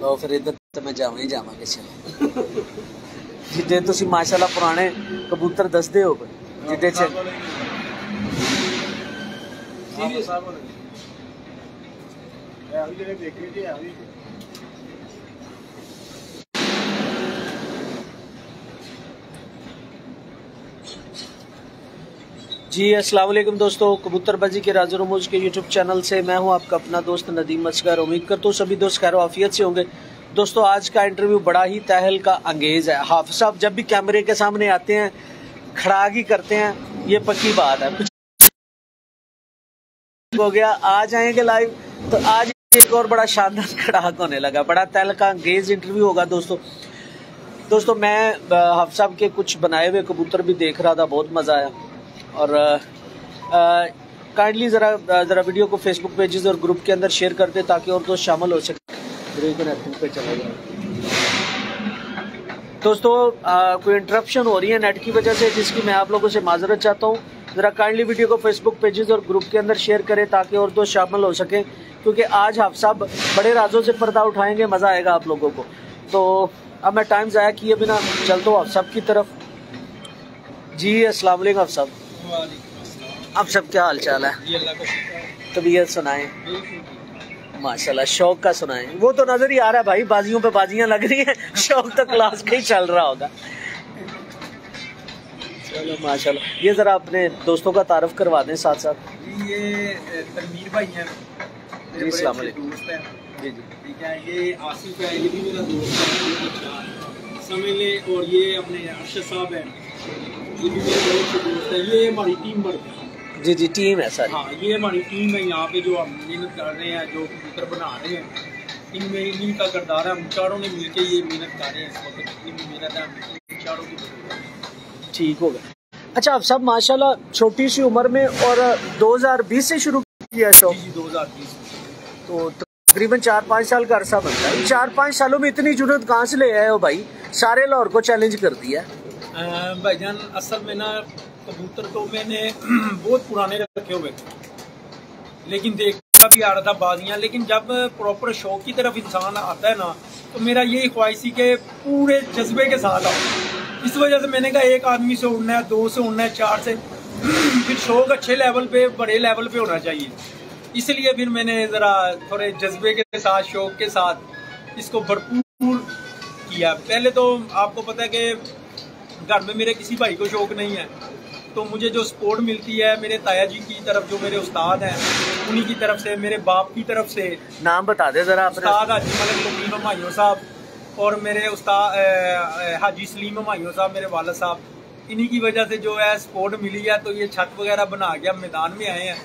ਲੋ ਫਿਰ ਇੱਧਰ ਤੇ ਮੈਂ ਜਾਵਾਂ ਹੀ ਜਾਵਾਂ ਕਿਸੇ ਜਿੱਦੇ ਤੁਸੀਂ ਮਾਸ਼ਾਅੱਲਾ ਪੁਰਾਣੇ ਕਬੂਤਰ ਦੱਸਦੇ ਹੋ ਜਿੱਦੇ ਚ ਸੀਰੀਅਸ ਸਾਹਿਬ ਹੋਣੇ ਇਹ ਵੀ ਜਿਹੜੇ ਦੇਖੇ ਜੀ ਆ ਵੀ जी, अस्सलाम वालेकुम दोस्तों कबूतरबाजी के राजर रमूज के यूट्यूब चैनल से मैं हूँ आपका अपना दोस्त नदीम असगर उम्मीद करता हूँ सभी दोस्त खैर आफियत से होंगे। दोस्तों, आज का इंटरव्यू बड़ा ही तहल का अंगेज है। हाफ़ साहब, जब भी कैमरे के सामने आते हैं खड़ागी करते हैं, ये पक्की बात है। हो गया, आज आएँगे लाइव तो आज एक और बड़ा शानदार खड़ाक होने लगा। बड़ा तहल का अंगेज इंटरव्यू होगा दोस्तों। दोस्तों, मैं हाफ़ साहब के कुछ बनाए हुए कबूतर भी देख रहा था, बहुत मज़ा आया। और काइंडली ज़रा ज़रा वीडियो को फेसबुक पेजेस और ग्रुप के अंदर शेयर करते ताकि और दोस्त शामिल हो सके। पे चला गया दोस्तों कोई इंटरप्शन हो रही है नेट की वजह से, जिसकी मैं आप लोगों से माजरत चाहता हूँ, ज़रा काइंडली वीडियो को फेसबुक पेजेस और ग्रुप के अंदर शेयर करें ताकि और दोस्त शामिल हो सकें, क्योंकि आज आप सब बड़े राजों से पर्दा उठाएँगे, मज़ा आएगा आप लोगों को। तो अब मैं टाइम ज़ाया किए बिना, चलता हूँ आप सब की तरफ़। जी वालेकुम आप सब। आप सब क्या हाल चाल है। तबीयत सुनाए। माशाल्लाह शौक का सुनाए। वो तो नज़र ही आ रहा है भाई बाजियों पे बाजियाँ लग रही हैं। शौक तो क्लास का ही चल रहा होगा। चलो माशाल्लाह। ये जरा अपने दोस्तों का तारफ करवा दें साथ साथ। ये तनवीर भाई हैं। जी। दोस्त हैं। जी जी। ठीक है ये आसिफ है ये भी मेरा दोस्त है। समझ ले और ये अपने अरशद साहब हैं। ये हमारी टीम वर्क है। जी जी टीम है सारी। हाँ ये हमारी टीम है यहाँ पे जो हम मेहनत कर रहे हैं जो कबूतर बना रहे हैं इनमें इन्हीं का करदार है हम चारों ने मिलके ये मेहनत कर रहे हैं इस वक्त जितनी मेहनत है हम चारों की ठीक हो गया। अच्छा आप सब माशाल्लाह छोटी सी उम्र में और 2020 से शुरू किया शौक जी जी दो हज़ार बीस। तो तकरीबन चार पाँच साल का अरसा बनता है चार पाँच सालों में इतनी जुनत कहाँ से ले आए हो भाई? सारे लाहौर को चैलेंज कर दिया। भाईजान असल में ना कबूतर तो मैंने बहुत पुराने रखे हुए थे। लेकिन देखता भी आ रहा था बाजियाँ लेकिन जब प्रॉपर शौक की तरफ़ इंसान आता है ना तो मेरा यही ख्वाहिश थी कि पूरे जज्बे के साथ आओ। इस वजह से मैंने कहा, एक आदमी से उड़ना है, दो से उड़ना है, चार से फिर शौक अच्छे लेवल पे, बड़े लेवल पे होना चाहिए। इसलिए फिर मैंने ज़रा थोड़े जज्बे के साथ, शौक के साथ इसको भरपूर किया। पहले तो आपको पता है कि घर में मेरे किसी भाई को शौक नहीं है। तो मुझे जो सपोर्ट मिलती है मेरे ताया जी की तरफ़ जो मेरे उस्ताद हैं उन्हीं की तरफ़ से मेरे बाप की तरफ़ से। नाम बता दे जरा उस्ताद हाजी मलिक लकीम हमायूं साहब और मेरे उस्ताद हाजी सलीम हमायूं साहब मेरे वालद साहब। इन्हीं की वजह से जो है सपोर्ट मिली है तो ये छत वगैरह बना के हम मैदान में आए हैं।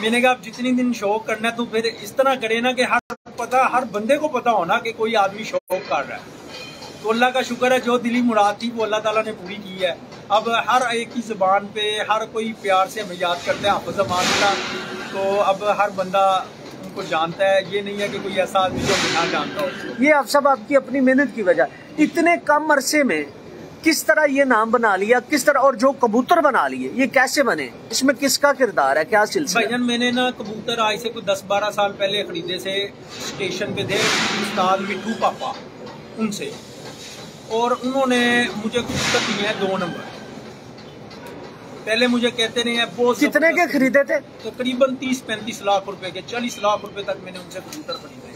मैंने कहा अब जितनी दिन शौक करना है तो फिर इस तरह करे ना कि हर पता हर बंदे को पता होना कि कोई आदमी शौक कर रहा है। तो अल्लाह का शुक्र है जो दिली मुराद थी वो अल्लाह ताला ने पूरी की है। अब हर एक की ज़बान पे हर कोई प्यार से हमें याद करता है अमान का तो अब हर बंदा उनको जानता है। ये नहीं है कि कोई ऐसा आदमी जो बिना जानता हो। ये आप सब आपकी अपनी मेहनत की वजह। इतने कम अरसे में किस तरह ये नाम बना लिया किस तरह और जो कबूतर बना लिए ये कैसे बने? इसमें किसका किरदार है? क्या सिलसिला? भाईजान मैंने ना कबूतर आज से कोई दस बारह साल पहले खरीदे से स्टेशन पे थे उस्ताद मिठू पापा उनसे। और उन्होंने मुझे कबूतर दिए हैं दो नंबर। पहले मुझे कहते रहे हैं बहुत कितने के खरीदे थे? तकरीबन तीस पैंतीस लाख रुपए के चालीस लाख रुपए तक मैंने उनसे कबूतर खरीदे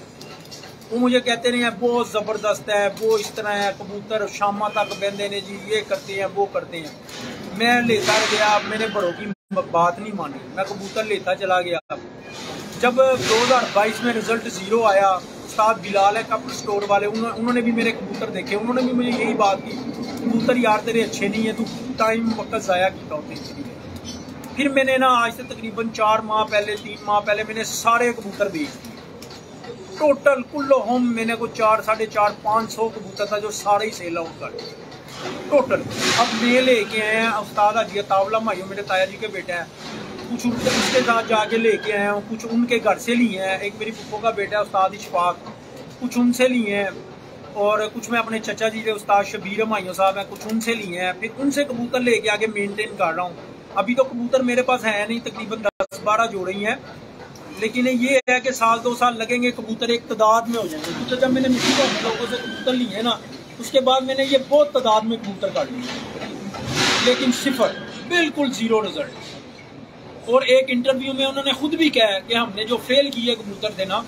वो मुझे कहते रहे है बहुत ज़बरदस्त है वो इस तरह है कबूतर शामा तक बहते ने जी ये करते हैं वो करते हैं। मैं लेता गया मैंने बड़ों की बात नहीं मानी मैं कबूतर लेता चला गया। जब 2022 में रिज़ल्ट ज़ीरो आया, उस्ताद बिलाल है कपड़ स्टोर वाले उन्होंने भी मेरे कबूतर देखे, उन्होंने भी मुझे यही बात की, कबूतर यार, तेरे अच्छे नहीं है, तू टाइम वक्त ज़ाया किया फिर मैंने ना, आज से तकरीबन चार माह पहले, तीन माह पहले मैंने सारे कबूतर बेच दिए। टोटल कुल्लो होम मैंने को चार, साढ़े चार, पाँच सौ कबूतर था जो सारे ही सेल आउट कर टोटल, अब मैं लेके आए हैं उस्ताद अजी तावला माइयों मेरे ताया जी के बेटे हैं। कुछ उनके उसके साथ जाके लेके आए हैं, कुछ उनके घर से लिए हैं। एक मेरी पुप्पो का बेटा है, उस्ताद इशफाक। कुछ उनसे लिए हैं और कुछ मैं अपने चचा जी के उस्ताद शबीर हमायूं साहब हैं, कुछ उनसे लिए हैं। फिर उनसे कबूतर लेके आगे मेंटेन कर रहा हूँ। अभी तो कबूतर मेरे पास है नहीं, तकरीबन दस बारह जोड़े ही हैं। लेकिन ये है कि साल दो साल लगेंगे, कबूतर एक तादाद में हो जाएँगे। क्योंकि जब मैंने मिट्टी को लोगों से कबूतर लिए ना, उसके बाद मैंने ये बहुत तादाद में कबूतर काट लिए। लेकिन सिफर, बिल्कुल ज़ीरो रिज़ल्ट और एक इंटरव्यू में उन्होंने खुद भी कहा है कि हमने जो फेल किए कबूतर थे ना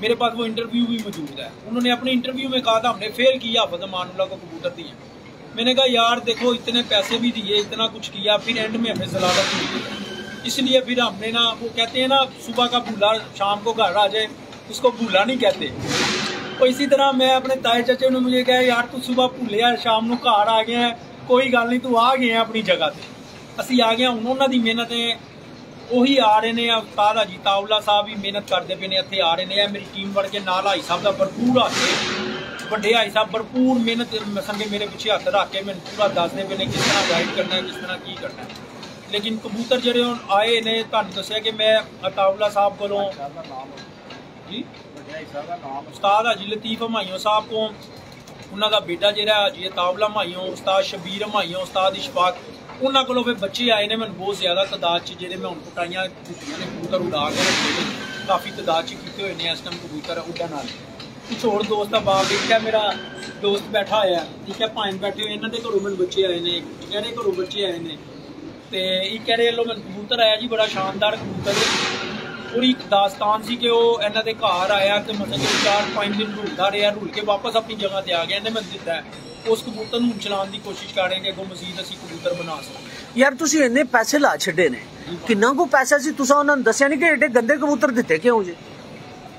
मेरे पास वो इंटरव्यू भी मौजूद है उन्होंने अपने इंटरव्यू में कहा था हमने फेल किया हाफज मानुल्ला को कबूतर दिए मैंने कहा यार देखो इतने पैसे भी दिए इतना कुछ किया फिर एंड में हमें जलालत मिली इसलिए फिर हमने ना वो कहते हैं ना सुबह का भूला शाम को घर आ जाए उसको भूला नहीं कहते तो इसी तरह मैं अपने ताए चाचे ने मुझे कहा यार तू सुबह ਭੁੱਲਿਆ ਸ਼ਾਮ ਨੂੰ ਘਰ ਆ ਗਿਆ ਕੋਈ ਗੱਲ ਨਹੀਂ ਤੂੰ ਆ ਗਿਆ ਆਪਣੀ ਜਗ੍ਹਾ ਤੇ ਅਸੀਂ ਆ ਗਏ ਹੁਣ ਉਹਨਾਂ ਦੀ ਮਿਹਨਤ ਹੈ ਉਹੀ ਆ ਰਹੇ ਨੇ ਉਸਤਾਦ ਹਾਜੀ ਤਾਉਲਾ ਸਾਹਿਬ ਵੀ ਮਿਹਨਤ ਕਰਦੇ ਪਏ ਨੇ ਇੱਥੇ ਆ ਰਹੇ ਨੇ ਇਹ ਮੇਰੀ ਟੀਮ ਵੜ ਕੇ ਨਾਲ ਹਾਈ ਸਾਹਿਬ ਦਾ ਭਰਪੂਰ ਹੱਥ ਹੈ ਵੱਡੇ ਹਾਈ ਸਾਹਿਬ ਭਰਪੂਰ ਮਿਹਨਤ ਸੰਗੇ ਮੇਰੇ ਪਿੱਛੇ ਹੱਥ ਰੱਖ ਕੇ ਮੈਨੂੰ ਪੂਰਾ ਦੱਸਦੇ ਪਏ ਨੇ ਕਿਸ ਤਰ੍ਹਾਂ ਗਾਈਡ ਕਰਨਾ ਹੈ ਕਿਸ ਤਰ੍ਹਾਂ ਕੀ ਕਰਨਾ ਹੈ ਲੇਕਿਨ ਕਬੂਤਰ ਜਿਹੜੇ ਹੁਣ ਆਏ ਨੇ ਤੁਹਾਨੂੰ ਦੱਸਿਆ ਕਿ ਮੈਂ ਅਤਾਉਲਾ ਸਾਹਿਬ ਕੋਲੋਂ ਜੀ ਉਸਤਾਦ ਹਾਜੀ ਲਤੀਫ ਹਮਾਇਓ ਸਾਹਿਬ ਕੋਲ ਉਹਨਾਂ ਦਾ ਬੇਟਾ ਜਿਹੜਾ ਹਾਜੀ ਤਾਵਲਾ ਹਮਾਇਓ ਉਸਤਾਦ ਸ਼ਬੀਰ ਹਮਾਇਓ ਉਸਤਾਦ ਇਸ਼ਫਾਕ ਉਹਨਾਂ ਕੋਲੋਂ ਫਿਰ ਬੱਚੇ ਆਏ ਨੇ, ਮੈਨੂੰ ਬਹੁਤ ਜ਼ਿਆਦਾ ਤਾਦਾਦ 'ਚ ਜਿਹੜੇ ਮੈਂ ਹੁਣ ਪਟਾਈਆਂ ਦਿੱਤੀਆਂ ਨੇ, ਕਬੂਤਰ ਉਡਾ ਕੇ ਰੱਖੇ ਨੇ, ਕਾਫੀ ਤਾਦਾਦ 'ਚ ਕੀਤੇ ਹੋਏ ਨੇ ਇਸ ਟਾਈਮ ਕਬੂਤਰ ਉੱਡਣ ਨਾਲ ਕੁਛ ਹੋਰ ਦੋਸਤ ਆ ਬਾਪ ਦੇਖਿਆ ਮੇਰਾ ਦੋਸਤ ਬੈਠਾ ਹੋਇਆ, ਠੀਕ ਹੈ ਭਾਂ ਬੈਠੇ ਹੋਏ, ਇਹਨਾਂ ਦੇ ਘਰੋਂ ਮੈਨੂੰ ਬੱਚੇ ਆਏ ਨੇ ਇਹਦੇ ਘਰੋਂ ਬੱਚੇ ਆਏ ਨੇ। ਤੇ ਇਹ ਕਹਿ ਰਹੇ ਲੋ ਮੈਨੂੰ ਕਬੂਤਰ ਆਇਆ ਜੀ, ਬੜਾ ਸ਼ਾਨਦਾਰ ਕਬੂਤਰ। ਪੂਰੀ ਇੱਕ ਦਾਸਤਾਨ ਸੀ ਕਿ ਉਹ ਇਹਨਾਂ ਦੇ ਘਰ ਆਇਆ ਤੇ ਮਤਲਬ ਕਿ 4-5 ਦਿਨ ਰੁਲਦਾ ਰਿਹਾ, ਰੁਲ ਕੇ ਵਾਪਸ ਆਪਣੀ ਜਗ੍ਹਾ ਤੇ ਆ ਗਿਆ, ਇਹਨੇ ਮੈਨੂੰ ਦਿੱਤਾ। ਉਸ ਕਬੂਤਰ ਨੂੰ ਚਲਾਉਣ ਦੀ ਕੋਸ਼ਿਸ਼ ਕਰਾਂਗੇ ਅੱਗੋਂ ਮਜ਼ੀਦ ਅਸੀਂ ਕਬੂਤਰ ਬਣਾ ਸਕੀਏ ਯਾਰ ਤੁਸੀਂ ਇੰਨੇ ਪੈਸੇ ਲਾ ਛੱਡੇ ਨੇ ਕਿੰਨਾ ਕੋ ਪੈਸਾ ਸੀ ਤੁਸੀਂ ਉਹਨਾਂ ਨੂੰ ਦੱਸਿਆ ਨਹੀਂ ਕਿ ਏਡੇ ਗੰਦੇ ਕਬੂਤਰ ਦਿੱਤੇ ਕਿਉਂ ਜੀ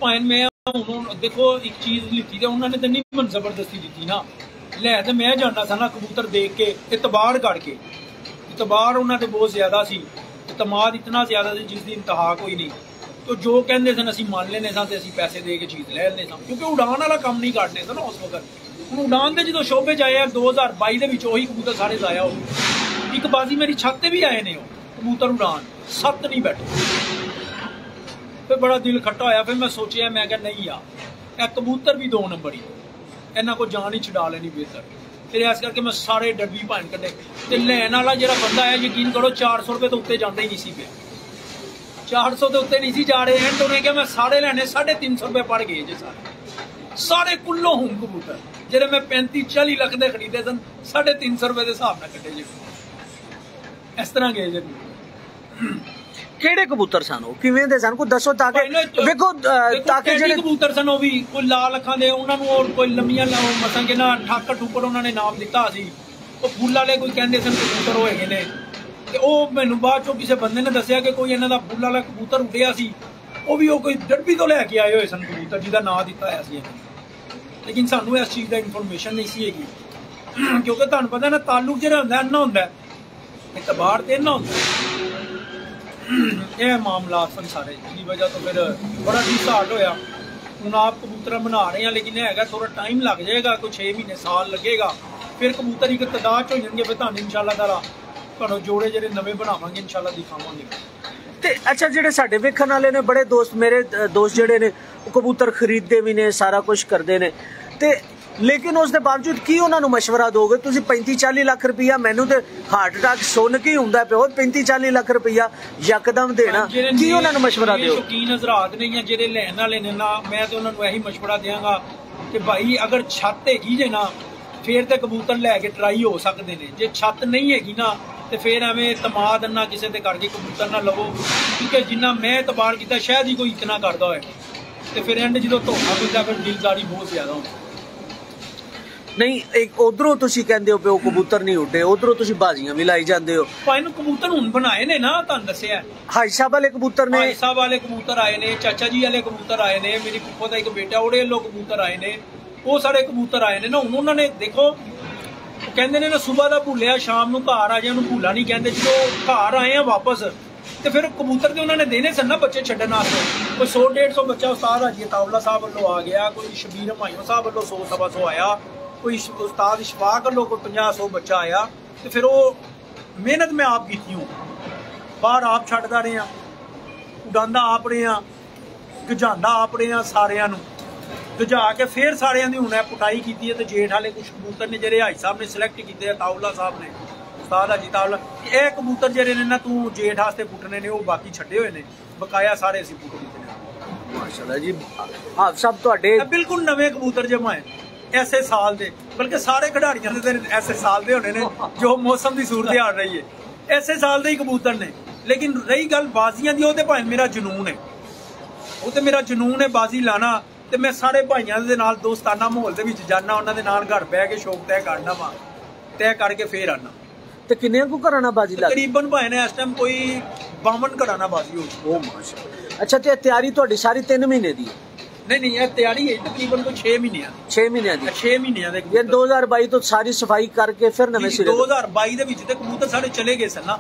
ਭਾਵੇਂ ਮੈਂ ਹੁਣ ਦੇਖੋ ਇੱਕ ਚੀਜ਼ ਲਿੱਤੀ ਤੇ ਉਹਨਾਂ ਨੇ ਤਾਂ ਨਹੀਂ ਮੈਨੂੰ ਜ਼ਬਰਦਸਤੀ ਦਿੱਤੀ ਨਾ ਲੈ ਤੇ ਮੈਂ ਜਾਣਦਾ ਸਾਂ ਨਾ ਕਬੂਤਰ ਦੇਖ ਕੇ ਇਤਬਾਰ ਕਰਕੇ ਇਤਬਾਰ ਉਹਨਾਂ ਤੇ ਬਹੁਤ ਜ਼ਿਆਦਾ ਸੀ ਇਤਮਾਦ ਇਤਨਾ ਜ਼ਿਆਦਾ ਸੀ ਜਿਸ ਦੀ ਇੰਤਹਾ ਕੋਈ ਨਹੀਂ ਤੋ ਜੋ ਕਹਿੰਦੇ ਸਨ ਅਸੀਂ ਮੰਨ ਲੈਨੇ ਸਾਂ ਤੇ ਅਸੀਂ ਪੈਸੇ ਦੇ ਕੇ ਚੀਜ਼ ਲੈ ਲੈਨੇ ਸਾਂ ਕਿਉਂਕਿ ਉਡਾਨ ਵਾਲਾ ਕੰਮ ਨਹੀਂ ਕਰਦੇ ਸਨ ਉਸ ਵਕਤ ਹੁਣ ਉਡਾਨ ਦੇ ਜਦੋਂ ਸ਼ੋਬੇ ਚ ਆਏ ਆ 2022 ਦੇ ਵਿੱਚ ਉਹੀ ਕਬੂਤਰ ਸਾਰੇ ਜ਼ਾਇਆ ਹੋ ਗਏ ਇੱਕ ਬਾਜ਼ੀ ਮੇਰੀ ਛੱਤ ਤੇ ਵੀ ਆਏ ਨੇ ਉਹ ਕਬੂਤਰ ਉਡਾਨ ਸੱਤ ਨਹੀਂ ਬੈਠੇ ਫਿਰ ਬੜਾ ਦਿਲ ਖੱਟਾ ਹੋਇਆ ਫਿਰ ਮੈਂ ਸੋਚਿਆ ਮੈਂ ਕਿਹਾ ਨਹੀਂ ਆ ਇਹ ਕਬੂਤਰ ਵੀ ਦੋ ਨੰਬਰ ਹੀ ਇਹਨਾਂ ਕੋ ਜਾਨ ਹੀ ਛਡਾ ਲੈਣੀ ਬਿਹਤਰ ਫਿਰ ਇਸ ਕਰਕੇ ਮੈਂ ਸਾਰੇ ਡੱਬੀ ਭਾਣ ਕੱਢੇ ਤੇ ਲੈਣ ਵਾਲਾ ਜਿਹੜਾ ਬੰਦਾ ਹੈ ਯਕੀਨ ਕਰੋ 400 ਰੁਪਏ ਤੋਂ ਉੱਤੇ ਜਾਂਦਾ ਹੀ ਨਹੀਂ ਸੀ ਪਿਆ 400 ਤੋਂ ਉੱਤੇ ਨਹੀਂ ਸੀ ਜਾ ਰਹੇ ਐਂਡ ਉਹਨੇ ਕਿਹਾ ਮੈਂ ਸਾਰੇ ਲੈਣੇ 350 ਰੁਪਏ ਪੜ ਗਏ ਜੇ ਸਾਰੇ। ਸਾਰੇ ਕੁੱਲੋ ਹੁਣ ਕਬੂਤਰ ਜਿਹੜੇ ਮੈਂ 35 40 ਲੱਖ ਦੇ ਖਰੀਦੇ ਸਨ 350 ਰੁਪਏ ਦੇ ਹਿਸਾਬ ਨਾਲ ਕੱਢੇ ਜੇ। ਇਸ ਤਰ੍ਹਾਂ ਗਏ ਜੇ। ਕਿਹੜੇ ਕਬੂਤਰ ਸਨ ਉਹ? ਕਿਵੇਂ ਦੇ ਸਨ? ਕੋਈ ਦੱਸੋ ਤਾਂ ਕਿ ਵੇਖੋ ਤਾਂ ਕਿ ਜਿਹੜੇ ਕਬੂਤਰ ਸਨ ਉਹ ਵੀ ਕੋਈ ਲਾਲ ਅੱਖਾਂ ਦੇ ਉਹਨਾਂ ਨੂੰ ਹੋਰ ਕੋਈ ਲੰਮੀਆਂ ਲਾਉ ਮਸਾਂ ਕਿ ਨਾ ਠਾਕਰ ਠੁੱਕਰ ਉਹਨਾਂ ਨੇ ਨਾਮ ਦਿੱਤਾ ਸੀ। ਉਹ ਫੁੱਲ ਵਾਲੇ ਕੋਈ ਕਹਿੰਦੇ ਸਨ ਕਬੂਤਰ ਉਹ ਹੈਗੇ ਨੇ। ਤੇ ਉਹ ਮੈਨੂੰ ਬਾਅਦ ਚੋਂ ਕਿਸੇ ਬੰਦੇ ਨੇ ਦੱਸਿਆ ਕਿ ਕੋਈ ਇਹਨਾਂ ਦਾ ਫੁੱਲ ਵਾਲਾ ਕਬੂਤਰ ਉੱਡਿਆ ਸੀ ਉਹ ਵੀ ਉਹ ਕੋਈ ਡਰਬੀ ਤੋਂ ਲੈ ਕੇ ਆਏ ਹੋਏ ਸਨ ਕਬੂਤਰ ਜਿਹਦਾ ਨਾਂ ਦਿੱਤਾ ਹੋਇਆ ਸੀ ਇਹਨਾਂ ਨੇ ਲੇਕਿਨ ਸਾਨੂੰ ਇਸ ਚੀਜ਼ ਦਾ ਇਨਫੋਰਮੇਸ਼ਨ ਨਹੀਂ ਸੀ ਹੈਗੀ ਕਿਉਂਕਿ ਤੁਹਾਨੂੰ ਪਤਾ ਨਾ ਤਾਲੁਕ ਜਿਹੜਾ ਹੁੰਦਾ ਇੰਨਾ ਹੁੰਦਾ ਇਤਬਾਰ ਤੇ ਇੰਨਾ ਹੁੰਦਾ ਇਹ ਮਾਮਲਾ ਸਨ ਸਾਰੇ ਜਿਹਦੀ ਵਜ੍ਹਾ ਤੋਂ ਫਿਰ ਬੜਾ ਡਿਸਾਰਟ ਹੋਇਆ ਹੁਣ ਆਪ ਕਬੂਤਰ ਬਣਾ ਰਹੇ ਆ ਲੇਕਿਨ ਇਹ ਹੈਗਾ ਥੋੜਾ ਟਾਈਮ ਲੱਗ ਜਾਏਗਾ ਕੋਈ 6 ਮਹੀਨੇ ਸਾਲ ਲੱਗੇਗਾ ਫਿਰ ਕਬੂਤਰ ਇੱਕ ਤਦਾਦ ਚ ਹੋ ਜਾਣਗੇ ਫਿਰ ਤੁਹਾਨੂੰ ਇਨਸ਼ਾਅੱਲਾ ਤਾਲਾ ਤੁਹਾਨੂੰ ਜੋੜੇ ਜਿਹੜੇ ਨਵੇਂ ਬਣਾਵਾਂਗੇ ਇਨਸ਼ਾਅੱਲਾ ਦਿਖਾਵਾਂਗੇ ਤੇ ਅੱਛਾ ਜਿਹੜੇ ਸਾਡੇ ਵੇਖਣ ਵਾਲੇ ਨੇ ਬੜੇ ਦੋਸਤ ਮੇਰੇ ਅ, ਦੋਸਤ ਜਿਹੜੇ ਨੇ ਉਹ ਕਬੂਤਰ ਖਰੀਦਦੇ ਵੀ ਨੇ ਸਾਰਾ ਕੁਝ ਕਰਦੇ ਨੇ ਤੇ ਲੇਕਿਨ ਉਸ ਦੇ ਬਾਵਜੂਦ ਕੀ ਉਹਨਾਂ ਨੂੰ مشورہ ਦੋਗੇ ਤੁਸੀਂ 35 40 ਲੱਖ ਰੁਪਈਆ ਮੈਨੂੰ ਤੇ ਹਾਰਟ ਅਟੈਕ ਸੁਣ ਕੇ ਹੀ ਹੁੰਦਾ ਪਿਆ ਉਹ 35 40 ਲੱਖ ਰੁਪਈਆ ਯਕਦਮ ਦੇਣਾ ਜਿਹੜੇ ਕੀ ਉਹਨਾਂ ਨੂੰ مشورہ ਜਿਹੜੇ ਦਿਓ ਸ਼ੌਕੀਨ ਹਜ਼ਰਾਤ ਨੇ ਜਾਂ ਜਿਹੜੇ ਲੈਣ ਵਾਲੇ ਨੇ ਨਾ ਮੈਂ ਤੇ ਉਹਨਾਂ ਨੂੰ ਇਹੀ ਮਸ਼ਵਰਾ ਦਿਆਂਗਾ ਕਿ ਭਾਈ ਅਗਰ ਛੱਤ ਹੈਗੀ ਜੇ ਨਾ ਫੇਰ ਤੇ ਕਬੂਤਰ ਲੈ ਕੇ ਟਰਾਈ ਹੋ ਸਕਦੇ ਨੇ ਜੇ ਛੱਤ ਨਹੀਂ ਹੈਗੀ ਨਾ ਤੇ ਫੇਰ ਐਵੇਂ ਤਮਾਦ ਨਾ ਕਿਸੇ ਤੇ ਕਰਕੇ ਕਬੂਤਰ ਨਾ ਲਵੋ ਕਿਉਂਕਿ ਜਿੰਨਾ ਮੈਂ ਇਤਬਾਰ ਕੀਤਾ ਸ਼ਾਇਦ ਹੀ ਕੋਈ ਇਤਨਾ ਕਰਦਾ ਹੋਏ ਤੇ ਫਿਰ ਐਂਡ ਜਦੋਂ ਧੋਖਾ ਮਿਲਦਾ ਫਿਰ ਦਿਲਦਾਰੀ ਬਹੁਤ ਜ਼ਿਆਦਾ ਹੁੰਦੀ ਨਹੀਂ ਇੱਕ ਉਧਰੋਂ ਤੁਸੀਂ ਕਹਿੰਦੇ ਹੋ ਪਿਓ ਕਬੂਤਰ ਨਹੀਂ ਉੱਡੇ ਉਧਰੋਂ ਤੁਸੀਂ ਬਾਜ਼ੀਆਂ ਵੀ ਲਾਈ ਜਾਂਦੇ ਹੋ। ਭਾਈ ਨੂੰ ਕਬੂਤਰ ਹੁਣ ਬਣਾਏ ਨੇ ਨਾ ਤੁਹਾਨੂੰ ਦੱਸਿਆ। ਹਾਈ ਸਾਹਿਬ ਵਾਲੇ ਕਬੂਤਰ ਨੇ। ਸਾਹਿਬ ਵਾਲੇ ਕਬੂਤਰ ਆਏ ਨੇ ਚਾਚਾ ਜੀ ਵਾਲੇ ਕਬੂਤਰ ਆਏ ਨੇ ਮੇਰੀ ਫੁੱਫੋ ਦਾ ਇੱਕ ਬੇਟਾ ਉਹਦੇ ਵੱਲੋਂ ਕਬੂਤਰ ਆਏ ਨੇ। ਉਹ ਸਾਰੇ ਕਬੂਤਰ ਆਏ ਨੇ ਨਾ ਹੁਣ ਉਹਨਾਂ ਨੇ ਦੇਖੋ ਉਹ ਕਹਿੰਦੇ ਨੇ ਨਾ ਸਵੇਰ ਦਾ ਭੁੱਲਿਆ, ਸ਼ਾਮ ਨੂੰ ਘਰ ਆ ਜਾ ਉਹਨੂੰ ਭੁੱਲਾ ਨਹੀਂ ਕਹਿੰਦੇ ਜਦੋਂ ਘਰ ਆਏ ਆ ਵਾਪਸ, ਤੇ ਫਿਰ ਕਬੂਤਰ ਤੇ ਉਹਨਾਂ ਨੇ ਦੇਣੇ ਸਨ ਨਾ ਬੱਚੇ ਛੱਡਣ ਵਾਸਤੇ। ਕੋਈ 100 150 ਬੱਚਾ ਉਸਤਾਦ ਹਾਜੀ ਤਾਵਲਾ ਸਾਹਿਬ ਵੱਲੋਂ ਆ ਗਿਆ, ਕੋਈ ਸ਼ਬੀਰ ਹਮਾਇਓ ਸਾਹਿਬ ਵੱਲੋਂ 100 ਸਵਾ 100 ਆਇਆ, ਕੋਈ ਸ਼- ਉਸਤਾਦ ਇਸ਼ਫਾਕ ਵੱਲੋਂ ਕੋਈ 50 100 ਬੱਚਾ ਆਇਆ, ਤੇ ਫਿਰ ਉਹ ਮਿਹਨਤ ਮੈਂ ਆਪ ਕੀਤੀ ਹੂੰ। ਬਾਹਰ ਆਪ ਛੱਡਦਾ ਰਿਹਾ, ਉਡਾਂਦਾ ਆਪ ਰਿਹਾ, ਗਜਾਂਦਾ ਆਪ ਰਿਹਾ ਸਾਰਿਆਂ ਨੂੰ। ਦੂਜਾ ਕੇ ਫੇਰ ਸਾਰਿਆਂ ਦੀ ਹੁਣ ਇਹ ਪੁਟਾਈ ਕੀਤੀ ਹੈ ਤੇ ਜੇਠ ਵਾਲੇ ਕੁਝ ਕਬੂਤਰ ਨੇ ਜਿਹੜੇ ਹਾਈ ਸਾਹਿਬ ਨੇ ਸਿਲੈਕਟ ਕੀਤੇ ਆ ਤਾਉਲਾ ਸਾਹਿਬ ਨੇ ਉਸਤਾਦ ਹਾਜੀ ਤਾਉਲਾ ਇਹ ਕਬੂਤਰ ਜਿਹੜੇ ਨੇ ਨਾ ਤੂੰ ਜੇਠ ਵਾਸਤੇ ਪੁੱਟਣੇ ਨੇ ਉਹ ਬਾਕੀ ਛੱਡੇ ਹੋਏ ਨੇ ਬਕਾਇਆ ਸਾਰੇ ਅਸੀਂ ਪੁੱਟ ਦਿੱਤੇ ਨੇ। ਮਾਸ਼ਾਅੱਲਾ ਜੀ ਹਾਂ ਸਭ ਤੁਹਾਡੇ ਬਿਲਕੁਲ ਨਵੇਂ ਕਬੂਤਰ ਜਮਾਏ ਐਸੇ ਸਾਲ ਦੇ ਬਲਕਿ ਸਾਰੇ ਖਿਡਾਰੀਆਂ ਦੇ ਐਸੇ ਸਾਲ ਦੇ ਹੋਣੇ ਨੇ ਜੋ ਮੌਸਮ ਦੀ ਸੂਰਤ ਹਾਲ ਰਹੀ ਹੈ। ਐਸੇ ਸਾਲ ਦੇ ਹੀ ਕਬੂਤਰ ਨੇ ਲੇਕਿਨ ਰਹੀ ਗੱਲ ਬਾਜ਼ੀਆਂ ਦੀ ਉਹ ਤੇ ਭਾਵੇਂ ਮੇਰਾ ਜਨੂਨ ਹੈ। ਉਹ ਤੇ ਮੇਰਾ ਜਨੂਨ ਹੈ ਬਾਜ਼ੀ ਲਾਣਾ ਤੇ ਮੈਂ ਸਾਰੇ ਭਾਈਆਂ ਦੇ ਨਾਲ ਦੋਸਤਾਨਾ ਮਾਹੌਲ ਦੇ ਵਿੱਚ ਜਾਣਾ ਉਹਨਾਂ ਦੇ ਨਾਲ ਘਰ ਬਹਿ ਕੇ ਸ਼ੌਕ ਤੈਅ ਕਰਨਾ ਵਾ ਤੈਅ ਕਰਕੇ ਫੇਰ ਆਣਾ ਤੇ ਕਿੰਨੇ ਕੁ ਘਰਾਂ ਨਾਲ ਬਾਜੀ ਲੱਗ ਤਕਰੀਬਨ ਭਾਵੇਂ ਨੇ ਇਸ ਟਾਈਮ ਕੋਈ 52 ਘਰਾਂ ਨਾਲ ਬਾਜ਼ੀ ਹੋ ਉਹ ਮਾਸ਼ਾਅੱਲਾ ਅੱਛਾ ਤੇ ਤਿਆਰੀ ਤੁਹਾਡੀ ਸਾਰੀ 3 ਮਹੀਨੇ ਦੀ ਹੈ? ਨਹੀਂ ਨਹੀਂ ਇਹ ਤਿਆਰੀ ਹੈ ਤਕਰੀਬਨ ਕੋਈ 6 ਮਹੀਨਿਆਂ ਦੀ। 6 ਮਹੀਨਿਆਂ ਦੀ। 6 ਮਹੀਨਿਆਂ ਦੇ ਇਹ 2022 ਤੋਂ ਸਾਰੀ ਸਫ਼ਾਈ ਕਰਕੇ ਫਿਰ ਨਵੇਂ ਜੀ, ਸਿਰੇ ਤੋਂ 2022 ਦੇ ਵਿੱਚ ਤੇ ਕਬੂਤਰ ਸਾਡੇ ਚਲੇ ਗਏ ਸਨ ਨਾ।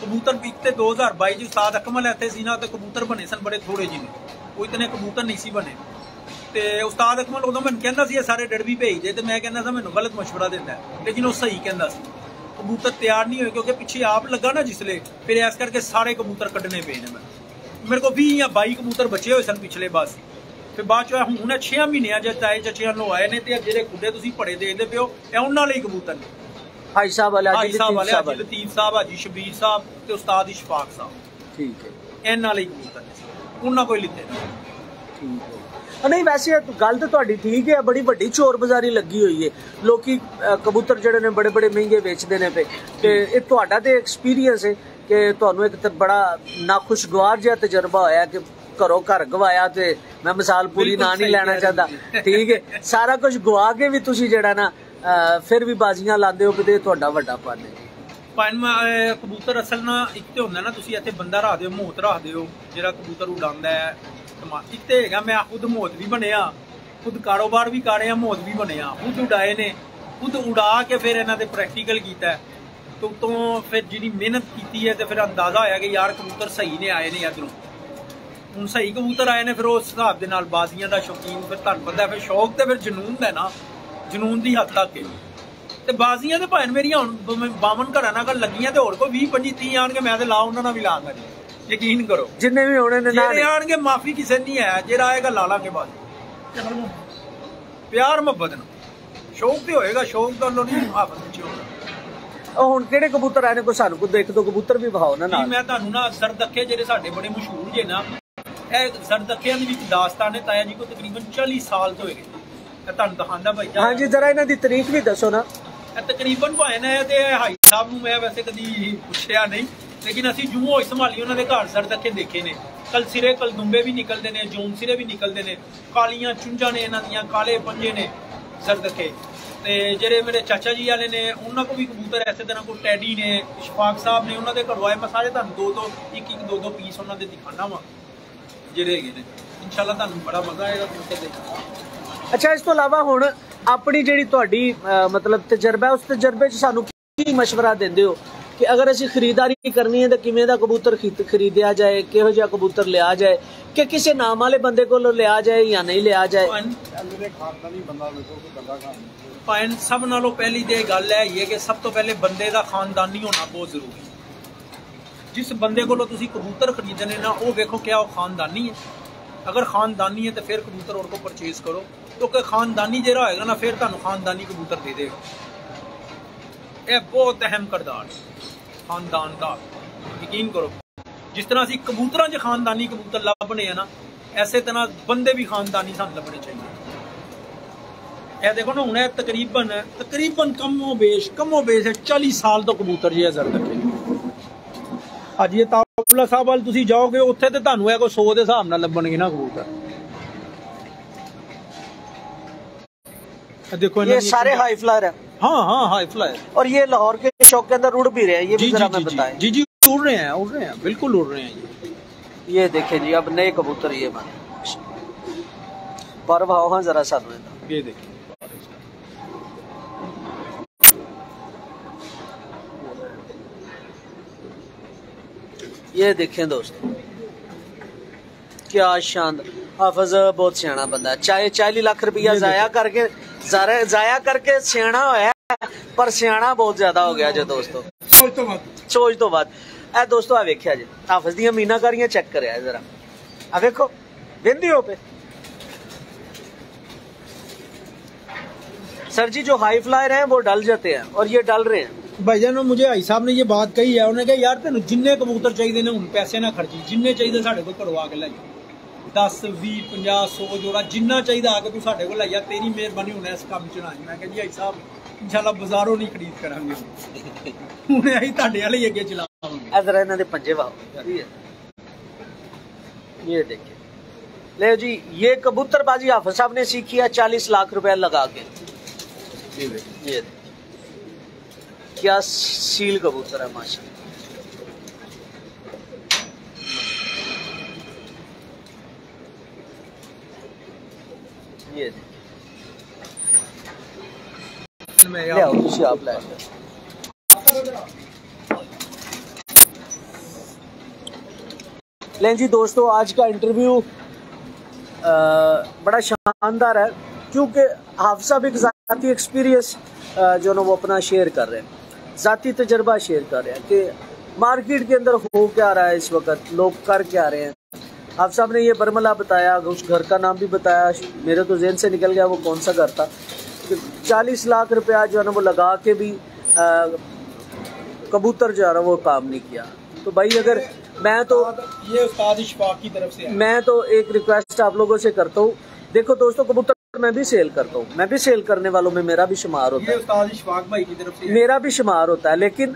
ਕਬੂਤਰ ਵੀ ਤੇ 2022 ਚ ਉਸਤਾਦ ਅਕਮਲ ਇੱਥੇ ਸੀ ਨਾ ਤੇ ਕਬੂਤਰ ਬਣੇ ਸਨ ਬੜੇ ਥੋੜੇ ਜਿਹੇ। ਨੇ ਕੋਈ ਇਤਨੇ ਕਬੂਤਰ ਨਹੀਂ ਸੀ ਬਣੇ ਤੇ ਉਸਤਾਦ ਅਕਮਲ ਉਦੋਂ ਮੈਨੂੰ ਕਹਿੰਦਾ ਸੀ ਇਹ ਸਾਰੇ ਡੜਵੀ ਭੇਜ ਦੇ ਤੇ ਮੈਂ ਕਹਿੰਦਾ ਸੀ ਮੈਨੂੰ ਗਲਤ مشورہ ਦਿੰਦਾ ਹੈ। ਲੇਕਿਨ ਉਹ ਸਹੀ ਕਹਿੰਦਾ ਸੀ ਕਬੂਤਰ ਤਿਆਰ ਨਹੀਂ ਹੋਏ ਕਿਉਂਕਿ ਪਿੱਛੇ ਆਪ ਲੱਗਾ ਨਾ ਜਿਸਲੇ ਫਿਰ ਇਸ ਕਰਕੇ ਸਾਰੇ ਕਬੂਤਰ ਕੱਢਣੇ ਪਏ ਨੇ ਮੈਨੂੰ ਮੇਰੇ ਕੋਲ 20 ਜਾਂ 22 ਕਬੂਤਰ ਬਚੇ ਹੋਏ ਸਨ ਪਿਛਲੇ ਬਸ ਫਿਰ ਬਾਅਦ ਚ ਹੁਣ 6 ਮਹੀਨਿਆਂ ਚ ਤਾਏ ਚਚਿਆਂ ਨੂੰ ਆਏ ਨੇ ਤੇ ਇਹ ਜਿਹੜੇ ਖੁੱਡੇ ਤੁਸੀਂ ਪੜੇ ਦੇਖਦੇ ਪਿਓ ਇਹ ਉਹਨਾਂ ਲਈ ਕਬੂਤਰ ਨੇ ਹਾਈ ਸਾਹਿਬ ਵਾਲਾ ਹਾਜੀ ਜੀ ਸਾਹਿਬ ਲਤੀਫ ਵਾਲੇ ਸਾਹਿਬ ਹਾਜੀ ਵਾਲੇ ਲਤੀਫ ਸਾਹਿਬ ਹਾਜੀ ਸ਼ਬੀਰ ਸਾਹਿਬ ਤੇ ਉਸਤਾਦ ਇਸ਼ਫਾਕ ਸਾਹਿਬ ਠੀਕ ਹੈ ਇਹਨਾਂ ਲਈ ਕਬੂਤਰ ਨੇ ਉਹਨਾਂ ਕੋਈ ਲਿੱਤੇ ਨਹੀਂ ਵੈਸੇ ਗੱਲ ਤਾਂ ਤੁਹਾਡੀ ਠੀਕ ਹੈ ਬੜੀ ਵੱਡੀ ਚੋਰ ਬਾਜ਼ਾਰੀ ਲੱਗੀ ਹੋਈ ਹੈ। ਲੋਕੀ ਕਬੂਤਰ ਜਿਹੜੇ ਨੇ ਬੜੇ ਬੜੇ ਮਹਿੰਗੇ ਵੇਚਦੇ ਨੇ ਤੇ ਇਹ ਤੁਹਾਡਾ ਤੇ ਐਕਸਪੀਰੀਅੰਸ ਹੈ ਕਿ ਤੁਹਾਨੂੰ ਇੱਕ ਤਾਂ ਬੜਾ ਨਾਖੁਸ਼ਗਵਾਰ ਜਿਹਾ ਤਜਰਬਾ ਹੋਇਆ ਕਿ ਘਰੋਂ ਘਰ ਗਵਾਇਆ ਤੇ ਮੈਂ ਮਿਸਾਲ ਪੂਰੀ ਨਾ ਨਹੀਂ ਲੈਣਾ ਚਾਹੁੰਦਾ। ਠੀਕ ਹੈ। ਸਾਰਾ ਕੁਝ ਗਵਾ ਕੇ ਵੀ ਤੁਸੀਂ ਜਿਹੜਾ ਨਾ ਫਿਰ ਵੀ ਬਾਜ਼ੀਆਂ ਲਾਉਂਦੇ ਹੋ ਕਿਤੇ ਤੁਹਾਡਾ ਵੱਡਾ ਹੈ। ਭਾਵੇਂ ਕਬੂਤਰ ਅਸਲ ਨਾ ਇੱਕ ਤੇ ਹੁੰਦਾ ਨਾ ਤੁਸੀਂ ਇੱਥੇ ਬੰਦਾ ਰੱਖਦੇ ਹੋ ਮੋਹਤ ਰੱਖਦੇ ਹੋ ਜਿਹੜਾ ਕਬੂਤਰ ਉਡਾਉਂਦਾ ਹੈ ਇੱਕ ਤੇ ਹੈਗਾ ਮੈਂ ਖੁਦ ਮੋਹਤ ਵੀ ਬਣਿਆ, ਖੁਦ ਕਾਰੋਬਾਰ ਵੀ ਕਰ ਮੋਹਤ ਵੀ ਬਣਿਆ, ਖੁਦ ਉਡਾਏ ਨੇ, ਖੁਦ ਉਡਾ ਕੇ ਫਿਰ ਇਹਨਾਂ ਦੇ ਪ੍ਰੈਕਟੀਕਲ ਕੀਤਾ ਹੈ। ਤੇ ਉਤੋਂ ਫਿਰ ਜਿਹੜੀ ਮਿਹਨਤ ਕੀਤੀ ਹੈ ਤੇ ਫਿਰ ਅੰਦਾਜ਼ਾ ਹੋਇਆ ਕਿ ਯਾਰ ਕਬੂਤਰ ਸਹੀ ਨੇ, ਆਏ ਨੇ ਇਧਰੋਂ ਹੁਣ ਸਹੀ ਕਬੂਤਰ ਆਏ ਨੇ ਫਿਰ ਉਸ ਹਿਸਾਬ ਦੇ ਨਾਲ ਬਾਜ਼ੀਆਂ ਦਾ ਸ਼ੌਕੀਨ, ਫਿਰ ਤੁਹਾਨੂੰ ਪਤਾ ਫਿਰ ਸ਼ੌਕ ਤੇ ਫਿਰ ਜਨੂਨ ਦਾ ਨਾ, ਜਨੂਨ ਦੀ ਹੱਦ ਤੱਕ ਹੈ ਤੇ ਬਾਜ਼ੀਆਂ ਤੇ ਭਾਵੇਂ ਮੇਰੀਆਂ ਹੁਣ 52 ਘਰਾਂ ਨਾਲ ਲੱਗੀਆਂ ਤੇ ਹੋਰ ਕੋਈ 20 25 30 ਆਣਗੇ ਮੈਂ ਤੇ ਲਾ ਉਹਨਾਂ ਨਾਲ ਵੀ ਲਾਂਗਾ ਜੀ। ਯਕੀਨ ਕਰੋ। ਜਿੰਨੇ ਵੀ ਹੋਣੇ ਨੇ ਨਾ ਜਿਹੜੇ ਆਣਗੇ ਮਾਫੀ ਕਿਸੇ ਨਹੀਂ ਹੈ। ਜਿਹੜਾ ਆਏਗਾ ਲਾ ਲਾਂਗੇ ਬਾਜ਼। ਪਿਆਰ ਮੁਹੱਬਤ ਨਾਲ ਸ਼ੌਕ ਤੇ ਹੋਏਗਾ ਸ਼ੌਕ ਤਾਂ ਲੋ ਨਹੀਂ ਮੁਹੱਬਤ ਵਿੱਚ ਹੋਗਾ ਉਹ ਹੁਣ ਕਿਹੜੇ ਕਬੂਤਰ ਆਏ ਨੇ ਕੋਈ ਸਾਨੂੰ ਕੋਈ ਇੱਕ ਦੋ ਕਬੂਤਰ ਵੀ ਵਿਖਾਓ ਨਾ ਨਾਲ। ਮੈਂ ਤੁਹਾਨੂੰ ਨਾ ਸਰਦੱਖੇ ਜਿਹੜੇ ਸਾਡੇ ਬੜੇ ਮਸ਼ਹੂਰ ਜੇ ਨਾ ਇਹ ਸਰਦੱਖਿਆਂ ਦੇ ਵਿੱਚ ਦਾਸਤਾਨ ਹੈ ਤਾਇਆ ਜੀ ਕੋ ਤਕਰੀਬਨ 40 ਸਾਲ ਤੋਂ ਹੋਏਗੇ ਤੁਹਾਨੂੰ ਦਿਖਾਉਂਦਾ ਭਾਈ ਹਾਂਜੀ ਜਰਾ ਇਹਨਾਂ ਦੀ ਤਾਰੀਖ ਵੀ ਦੱਸੋ ਨਾ। ਤਕਰੀਬਨ ਭਾਵੇਂ ਨੇ ਤੇ ਹਾਈ ਸਾਹਿਬ ਨੂੰ ਮੈਂ ਵੈਸੇ ਕਦੀ ਪੁੱਛਿਆ ਨਹੀਂ, ਲੇਕਿਨ ਅਸੀਂ ਜੂ ਹੋਈ ਸੰਭਾਲੀ ਉਹਨਾਂ ਦੇ ਘਰ ਸਰ ਤੱਕੇ ਦੇਖੇ ਨੇ। ਕਲ ਸਿਰੇ ਕਲ ਦੁੰਬੇ ਵੀ ਨਿਕਲਦੇ ਨੇ, ਜੂਨ ਸਿਰੇ ਵੀ ਨਿਕਲਦੇ ਨੇ। ਕਾਲੀਆਂ ਚੁੰਝਾਂ ਨੇ ਇਹਨਾਂ ਦੀਆਂ, ਕਾਲੇ ਪੰਜੇ ਨੇ ਸਰ ਤੱਕੇ। ਤੇ ਜਿਹੜੇ ਮੇਰੇ ਚਾਚਾ ਜੀ ਵਾਲੇ ਨੇ, ਉਹਨਾਂ ਕੋ ਵੀ ਕਬੂਤਰ ਐਸੇ ਤਰ੍ਹਾਂ ਕੋ ਟੈਡੀ ਨੇ ਇਸ਼ਫਾਕ ਸਾਹਿਬ ਨੇ, ਉਹਨਾਂ ਦੇ ਘਰੋਂ ਆਏ। ਮੈਂ ਸਾਰੇ ਤੁਹਾਨੂੰ ਦੋ ਦੋ ਇੱਕ ਇੱਕ ਦੋ ਦੋ ਪੀਸ ਉਹਨਾਂ ਦੇ ਦਿਖਾਣਾ ਵਾ, ਜਿਹੜੇ ਹੈਗੇ ਨੇ। ਇਨਸ਼ਾਅੱਲਾ ਤੁਹਾਨੂੰ ਬੜਾ ਮਜ਼ਾ ਆਏਗਾ, ਤੁਸੀਂ ਦੇਖਣਾ। ਅੱਛਾ, ਇਸ ਤੋਂ ਇਲਾਵਾ ਹੁਣ ਆਪਣੀ ਜਿਹੜੀ ਤੁਹਾਡੀ ਅਹ, ਮਤਲਬ ਤਜਰਬਾ ਹੈ, ਉਸ ਤਜਰਬੇ 'ਚ ਸਾਨੂੰ ਕੀ مشورہ ਦਿੰਦੇ ਹੋ ਕਿ ਅਗਰ ਅਸੀਂ ਖਰੀਦਦਾਰੀ ਕਰਨੀ ਹੈ ਤਾਂ ਕਿਵੇਂ ਦਾ ਕਬੂਤਰ ਖਰੀਦ- ਖਰੀਦਿਆ ਜਾਏ ਕਿਹੋ ਜਿਹਾ ਕਬੂਤਰ ਲਿਆ ਜਾਏ ਕਿ ਕਿਸੇ ਨਾਮ ਵਾਲੇ ਬੰਦੇ ਕੋਲੋਂ ਲਿਆ ਜਾਏ ਜਾਂ ਨਹੀਂ ਲਿਆ ਜਾਏ ਪਾਇਨ ਸਭ ਨਾਲੋਂ ਪਹਿਲੀ ਤੇ ਇਹ ਗੱਲ ਹੈ ਇਹ ਕਿ ਸਭ ਤੋਂ ਪਹਿਲੇ ਬੰਦੇ ਦਾ ਖਾਨਦਾਨੀ ਹੋਣਾ ਬਹੁਤ ਜ਼ਰੂਰੀ ਹੈ ਜਿਸ ਬੰਦੇ ਕੋਲੋਂ ਤੁਸੀਂ ਕਬੂਤਰ ਖਰੀਦਣੇ ਨਾ ਉਹ ਵੇਖੋ ਕਿਆ ਉਹ ਖਾਨਦਾਨੀ ਹੈ ਅਗਰ ਖਾਨਦਾਨੀ ਹੈ ਤਾਂ ਫਿਰ ਕਬੂਤਰ ਹੋਰ ਕੋ ਪਰਚੇਸ ਕਰੋ ਕਿਉਂਕਿ ਖਾਨਦਾਨੀ ਜਿਹੜਾ ਹੋਏਗਾ ਨਾ ਫਿਰ ਤੁਹਾਨੂੰ ਖਾਨਦਾਨੀ ਕਬੂਤਰ ਦੇ ਦੇਗਾ ਇਹ ਬਹੁਤ ਅਹਿਮ ਕਰਦਾਰ ਹੈ ਖਾਨਦਾਨ ਦਾ ਯਕੀਨ ਕਰੋ ਜਿਸ ਤਰ੍ਹਾਂ ਅਸੀਂ ਕਬੂਤਰਾਂ 'ਚ ਖਾਨਦਾਨੀ ਕਬੂਤਰ ਲੱਭਣੇ ਆ ਨਾ ਐਸੇ ਤਰ੍ਹਾਂ ਬੰਦੇ ਵੀ ਖਾਨਦਾਨੀ ਸਾਨੂੰ ਲੱਭਣੇ ਚਾਹੀਦੇ ਇਹ ਦੇਖੋ ਨਾ ਹੁਣ ਇਹ ਤਕਰੀਬਨ ਤਕਰੀਬਨ ਕਮੋ ਬੇਸ਼ ਕਮੋ ਬੇਸ਼ 40 ਸਾਲ ਤੋਂ ਕਬੂਤਰ ਜੀ ਅਜ਼ਰ ਤੱਕ ਅੱਜ ਇਹ ਤਾਉਲਾ ਸਾਹਿਬ ਵੱਲ ਤੁਸੀਂ ਜਾਓਗੇ ਉੱਥੇ ਤੇ ਤੁਹਾਨੂੰ ਇਹ ਕੋਈ 100 ਦੇ ਹਿਸਾਬ ਨਾਲ ਲੱਭਣਗੇ ਨਾ ਕਬੂਤਰ ਇਹ ਦੇਖੋ ये सारे हाई फ्लायर है हाँ हाँ हाई फ्लाई और ये लाहौर के शौक के अंदर उड़ भी रहे हैं ये भी जी जी जरा जी मैं जी बताएं जी जी उड़ रहे हैं उड़ रहे हैं बिल्कुल उड़ रहे हैं जी ये देखें जी अब नए कबूतर ये बने पर भाव हाँ जरा सानू ਇਹਦਾ। ये देखिए ये देखें दोस्त क्या शानदार हाफज बहुत सियाना बंदा चाहे चाली लाख रुपया जाया करके जाया करके सियाना होया पर सियाना बहुत ज़्यादा हो गया जो दोस्तों। सोच तो बाद तो ए दोस्तों आ वेख्या जे। हाफज दिया मीनाकारियाँ चेक कर जरा। आ वेखो वेंदी हो पे। सर जी जो हाई फ्लायर हैं वो डल जाते हैं और ये डल रहे हैं। ਭਾਈਜਾਨ ਨੂੰ ਮੁਝੇ ਭਾਈ ਸਾਹਿਬ ਨੇ ਇਹ ਬਾਤ ਕਹੀ ਹੈ ਉਹਨੇ ਕਿਹਾ ਯਾਰ ਤੈਨੂੰ ਜਿੰਨੇ ਕਬੂਤਰ ਚਾਹੀਦੇ ਨੇ ਹੁਣ ਪੈਸੇ ਨਾ ਖਰਚੀ ਜਿੰਨੇ ਚਾਹੀਦੇ ਸਾਡੇ ਕੋਲ ਘਰੋਂ ਆ ਕੇ ਲੈ ਜਾ 10 20 50 100 ਜੋੜਾ ਜਿੰਨਾ ਚਾਹੀਦਾ ਆ ਕੇ ਤੂੰ ਸਾਡੇ ਕੋਲ ਲੈ ਜਾ ਤੇਰੀ ਮਿਹਰਬਾਨੀ ਹੁਣ ਇਸ ਕੰਮ ਚ ਨਾ ਆਈ ਮੈਂ ਕਿਹਾ ਜੀ ਭਾਈ ਸਾਹਿਬ ਇਨਸ਼ਾਅੱਲਾ ਬਾਜ਼ਾਰੋਂ ਨਹੀਂ ਖਰੀਦ ਕਰਾਂਗੇ ਹੁਣ ਅਸੀਂ ਤੁਹਾਡੇ ਵਾਲੇ ਹੀ ਅੱਗੇ ਚਲਾਵਾਂਗੇ इधर इन्होंने पंजे वाह ये देखिए ले जी ये कबूतरबाजी हाफिज साहब ने सीखी है चालीस लाख रुपया लगा के ये देखिए क्या सील कबूतर है माशा ये ले आओ तुसी आप ले आओ। लें जी दोस्तों आज का इंटरव्यू बड़ा शानदार है क्योंकि हाफ़ साहब एक एक्सपीरियंस जो ना वो अपना शेयर कर रहे हैं। ज़ाती तजर्बा शेयर कर रहे हैं कि मार्केट के अंदर हो क्या रहा है इस वक्त? लोग कर क्या रहे हैं? हाफ़ साहब ने ये बरमला बताया उस घर का नाम भी बताया। मेरे तो जेन से निकल गया वो कौन सा घर था। कि चालीस लाख रुपया जो है ना वो लगा के भी अ, कबूतर जो है ना वो काम नहीं किया। तो भाई अगर मैं तो ये उस्ताद की तरफ़ से मैं तो एक रिक्वेस्ट आप लोगों से करता हूँ। देखो दोस्तों कबूतर मैं भी सेल करता हूँ। मैं भी सेल करने वालों में मेरा भी शुमार होता है। भाई की तरफ़ से मेरा भी शुमार होता है लेकिन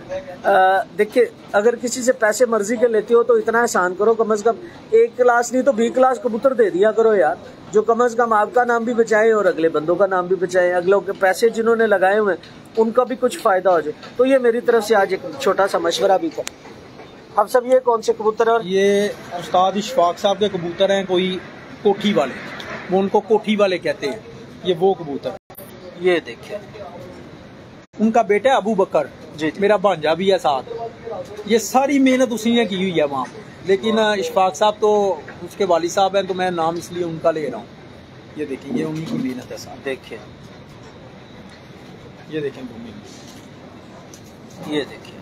देखिए अगर किसी से पैसे मर्ज़ी के लेते हो तो इतना एहसान करो कम से कम एक क्लास नहीं तो बी क्लास कबूतर दे दिया करो यार जो कम से कम आपका नाम भी बचाए और अगले बंदों का नाम भी बचाए अगलों के पैसे जिन्होंने लगाए हुए हैं उनका भी कुछ फ़ायदा हो जाए। तो ये मेरी तरफ़ से आज एक छोटा सा मशवरा भी था। अब सब ये कौन से कबूतर है ये उस्ताद इशफाक साहब के कबूतर हैं कोई कोठी वाले। वो उनको कोठी वाले कहते हैं। ये वो कबूतर। ये देखिए उनका बेटा है अबू बकर। जी जी। मेरा भांजा भी है साथ। ये सारी मेहनत उसी ने की हुई है वहाँ। लेकिन इशफाक साहब तो उसके वाली साहब हैं तो मैं नाम इसलिए उनका ले रहा हूँ। ये देखिए ये उन्हीं की मेहनत है साथ देखिए ये देखें ये देखिए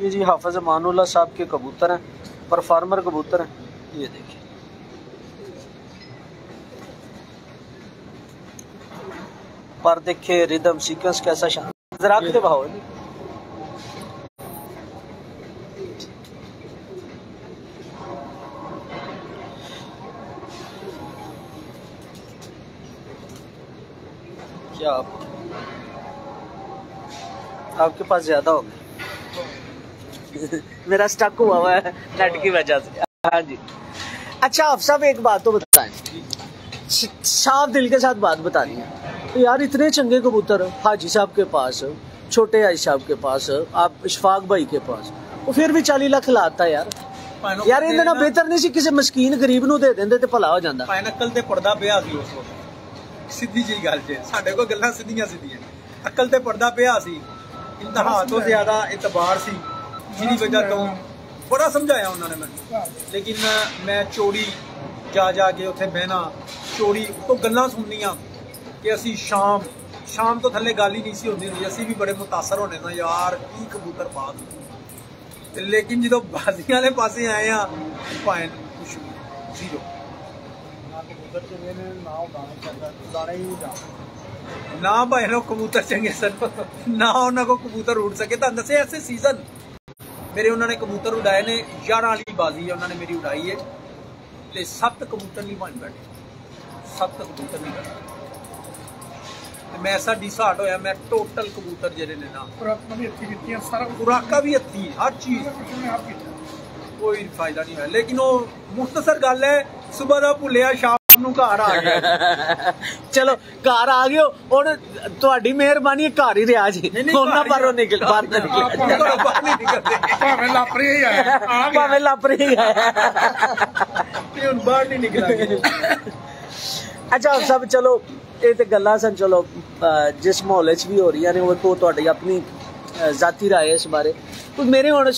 ये जी हाफिज मानुल्ला साहब के कबूतर हैं परफार्मर कबूतर हैं। ये देखिए पर देखिए रिदम सीक्वेंस कैसा शान जरा के भाव, है क्या आप आपके पास ज़्यादा हो मेरा स्टक हुआ हुआ है नेट की वजह से। हाँ जी। अच्छा आप सब एक बात तो बताएँ। साफ़ दिल के साथ बात बतानी है। यार इतने चंगे कबूतर हाजी साहब के पास छोटे हाजी साहब के पास आप इशफाक भाई के पास वो फिर भी 40 ਲੱਖ ਲਾਤਾ ਯਾਰ ਯਾਰ ਇਹਦੇ ਨਾਲ ਬਿਹਤਰ ਨਹੀਂ ਸੀ ਕਿਸੇ ਮਸਕੀਨ ਗਰੀਬ ਨੂੰ ਦੇ ਦਿੰਦੇ ਤੇ ਭਲਾ ਹੋ ਜਾਂਦਾ ਭਾਵੇਂ ਨਕਲ ਤੇ ਪਰਦਾ ਪਿਆ ਸੀ ਉਸ ਵਕਤ ਸਿੱਧੀ ਜੀ ਗੱਲ ਜੇ ਸਾਡੇ ਕੋਲ ਗੱਲਾਂ ਸਿੱਧੀਆਂ ਸਿੱਧੀਆਂ ਅਕਲ ਤੇ ਪਰਦਾ ਪਿਆ ਸੀ ਇੰਤਹਾ ਤੋਂ ਜ਼ਿਆਦਾ ਇਤਬਾਰ ਸੀ ਜਿਹਦੀ ਵਜ੍ਹਾ ਤੋਂ ਬੜਾ ਸਮਝਾਇਆ ਉਹਨਾਂ ਨੇ ਮੈਨੂੰ ਲੇਕਿਨ ਮੈਂ ਚੋਰੀ ਜਾ ਜਾ ਕੇ ਉੱਥੇ ਬਹਿਣਾ ਚੋਰੀ ਤੋਂ ਗੱਲਾਂ ਸੁਣਨੀਆਂ ਕਿ ਅਸੀਂ ਸ਼ਾਮ ਸ਼ਾਮ ਤੋਂ ਥੱਲੇ ਗੱਲ ਹੀ ਨਹੀਂ ਸੀ ਹੁੰਦੀ ਹੁੰਦੀ ਅਸੀਂ ਵੀ ਬੜੇ ਮੁਤਾਸਰ ਹੋਣੇ ਨਾ ਯਾਰ ਕੀ ਕਬੂਤਰ ਬਾਤ ਤੇ ਲੇਕਿਨ ਜਦੋਂ ਬਾਜ਼ੀਆਂ ਵਾਲੇ ਪਾਸੇ ਆਏ ਆ ਭਾਵੇਂ ਕੁਛ ਵੀ ਜ਼ੀਰੋ ਨਾ ਭਾਵੇਂ ਉਹ ਕਬੂਤਰ ਚੰਗੇ ਸਨ ਨਾ ਉਹਨਾਂ ਕੋ ਕਬੂਤਰ ਉੜ ਸਕੇ ਤਾਂ ਦੱਸੇ ਐਸੇ ਸੀਜ਼ਨ ਮੇਰੇ ਉਹਨਾਂ ਨੇ ਕਬੂਤਰ ਉਡਾਏ ਨੇ 11 ਵਾਲੀ ਬਾਜ਼ੀ ਉਹਨਾਂ ਨੇ ਮੇਰੀ ਉਡਾਈ ਹੈ ਤੇ 7 ਕਬੂਤਰ ਨਹੀਂ ਬਣ ਬੈਠੇ 7 ਕਬੂਤਰ ਨਹੀਂ ਬਣੇ ਤੇ ਮੈਂ ਐਸਾ ਡਿਸਾਰਟ ਹੋਇਆ ਮੈਂ ਟੋਟਲ ਕਬੂਤਰ ਜਿਹੜੇ ਨੇ ਨਾ ਪੁਰਾਤਨ ਵੀ ਅੱਛੀ ਦਿੱਤੀਆਂ ਸਾਰਾ ਕੁਝ ਖੁਰਾਕਾਂ ਵੀ ਹੱਥੀ ਹਰ ਚੀਜ਼ ਉਹਨੇ ਆਪ ਕੀਤਾ ਕੋਈ ਫਾਇਦਾ ਨਹੀਂ ਹੋਇਆ ਲੇਕਿਨ ਉਹ ਮੁਖਤਸਰ ਗੱਲ ਹੈ ਸਵੇਰ ਦਾ ਭੁੱਲਿਆ ਸ਼ਾਮ ਨੂੰ ਘਰ ਆ ਗਿਆ ਚਲੋ ਘਰ ਆ ਗਿਓ ਹੁਣ ਤੁਹਾਡੀ ਮਿਹਰਬਾਨੀ ਹੈ, ਘਰ ਹੀ ਰਿਹਾ ਜੀ ਨਹੀਂ, ਨਹੀਂ, ਉਹਨਾਂ ਘਰ ਹੀ ਬਾਹਰੋਂ ਨਿਕਲ ਬਾਹਰ ਨਾ ਘਰੋਂ ਨਿਕਲ ਬਾਹਰ ਨਹੀਂ ਨਿਕਲਦੇ ਭਾਵੇਂ ਲਾਪਰੀ ਹੀ ਆਇਆ ਆ ਗਿਆ ਭਾਵੇਂ ਲਾਪਰੀ ਹੈ ਤੇ ਹੁਣ ਬਾਹਰ ਨਹੀਂ ਨਿਕਲਾਂਗੇ ਅੱਛਾ ਸਭ ਚਲੋ ਇਹ ਤੇ ਗੱਲਾਂ ਸਨ, ਚਲੋ ਜਿਸ ਮਾਹੌਲ 'ਚ ਵੀ ਹੋ ਰਹੀਆਂ ਨੇ, ਉਹ ਤੋਂ ਤੁਹਾਡੀ ਆਪਣੀ ਜ਼ਾਤੀ ਰਾਏ ਇਸ ਬਾਰੇ। ਕੋਈ ਮੇਰੇ ਹੁਣ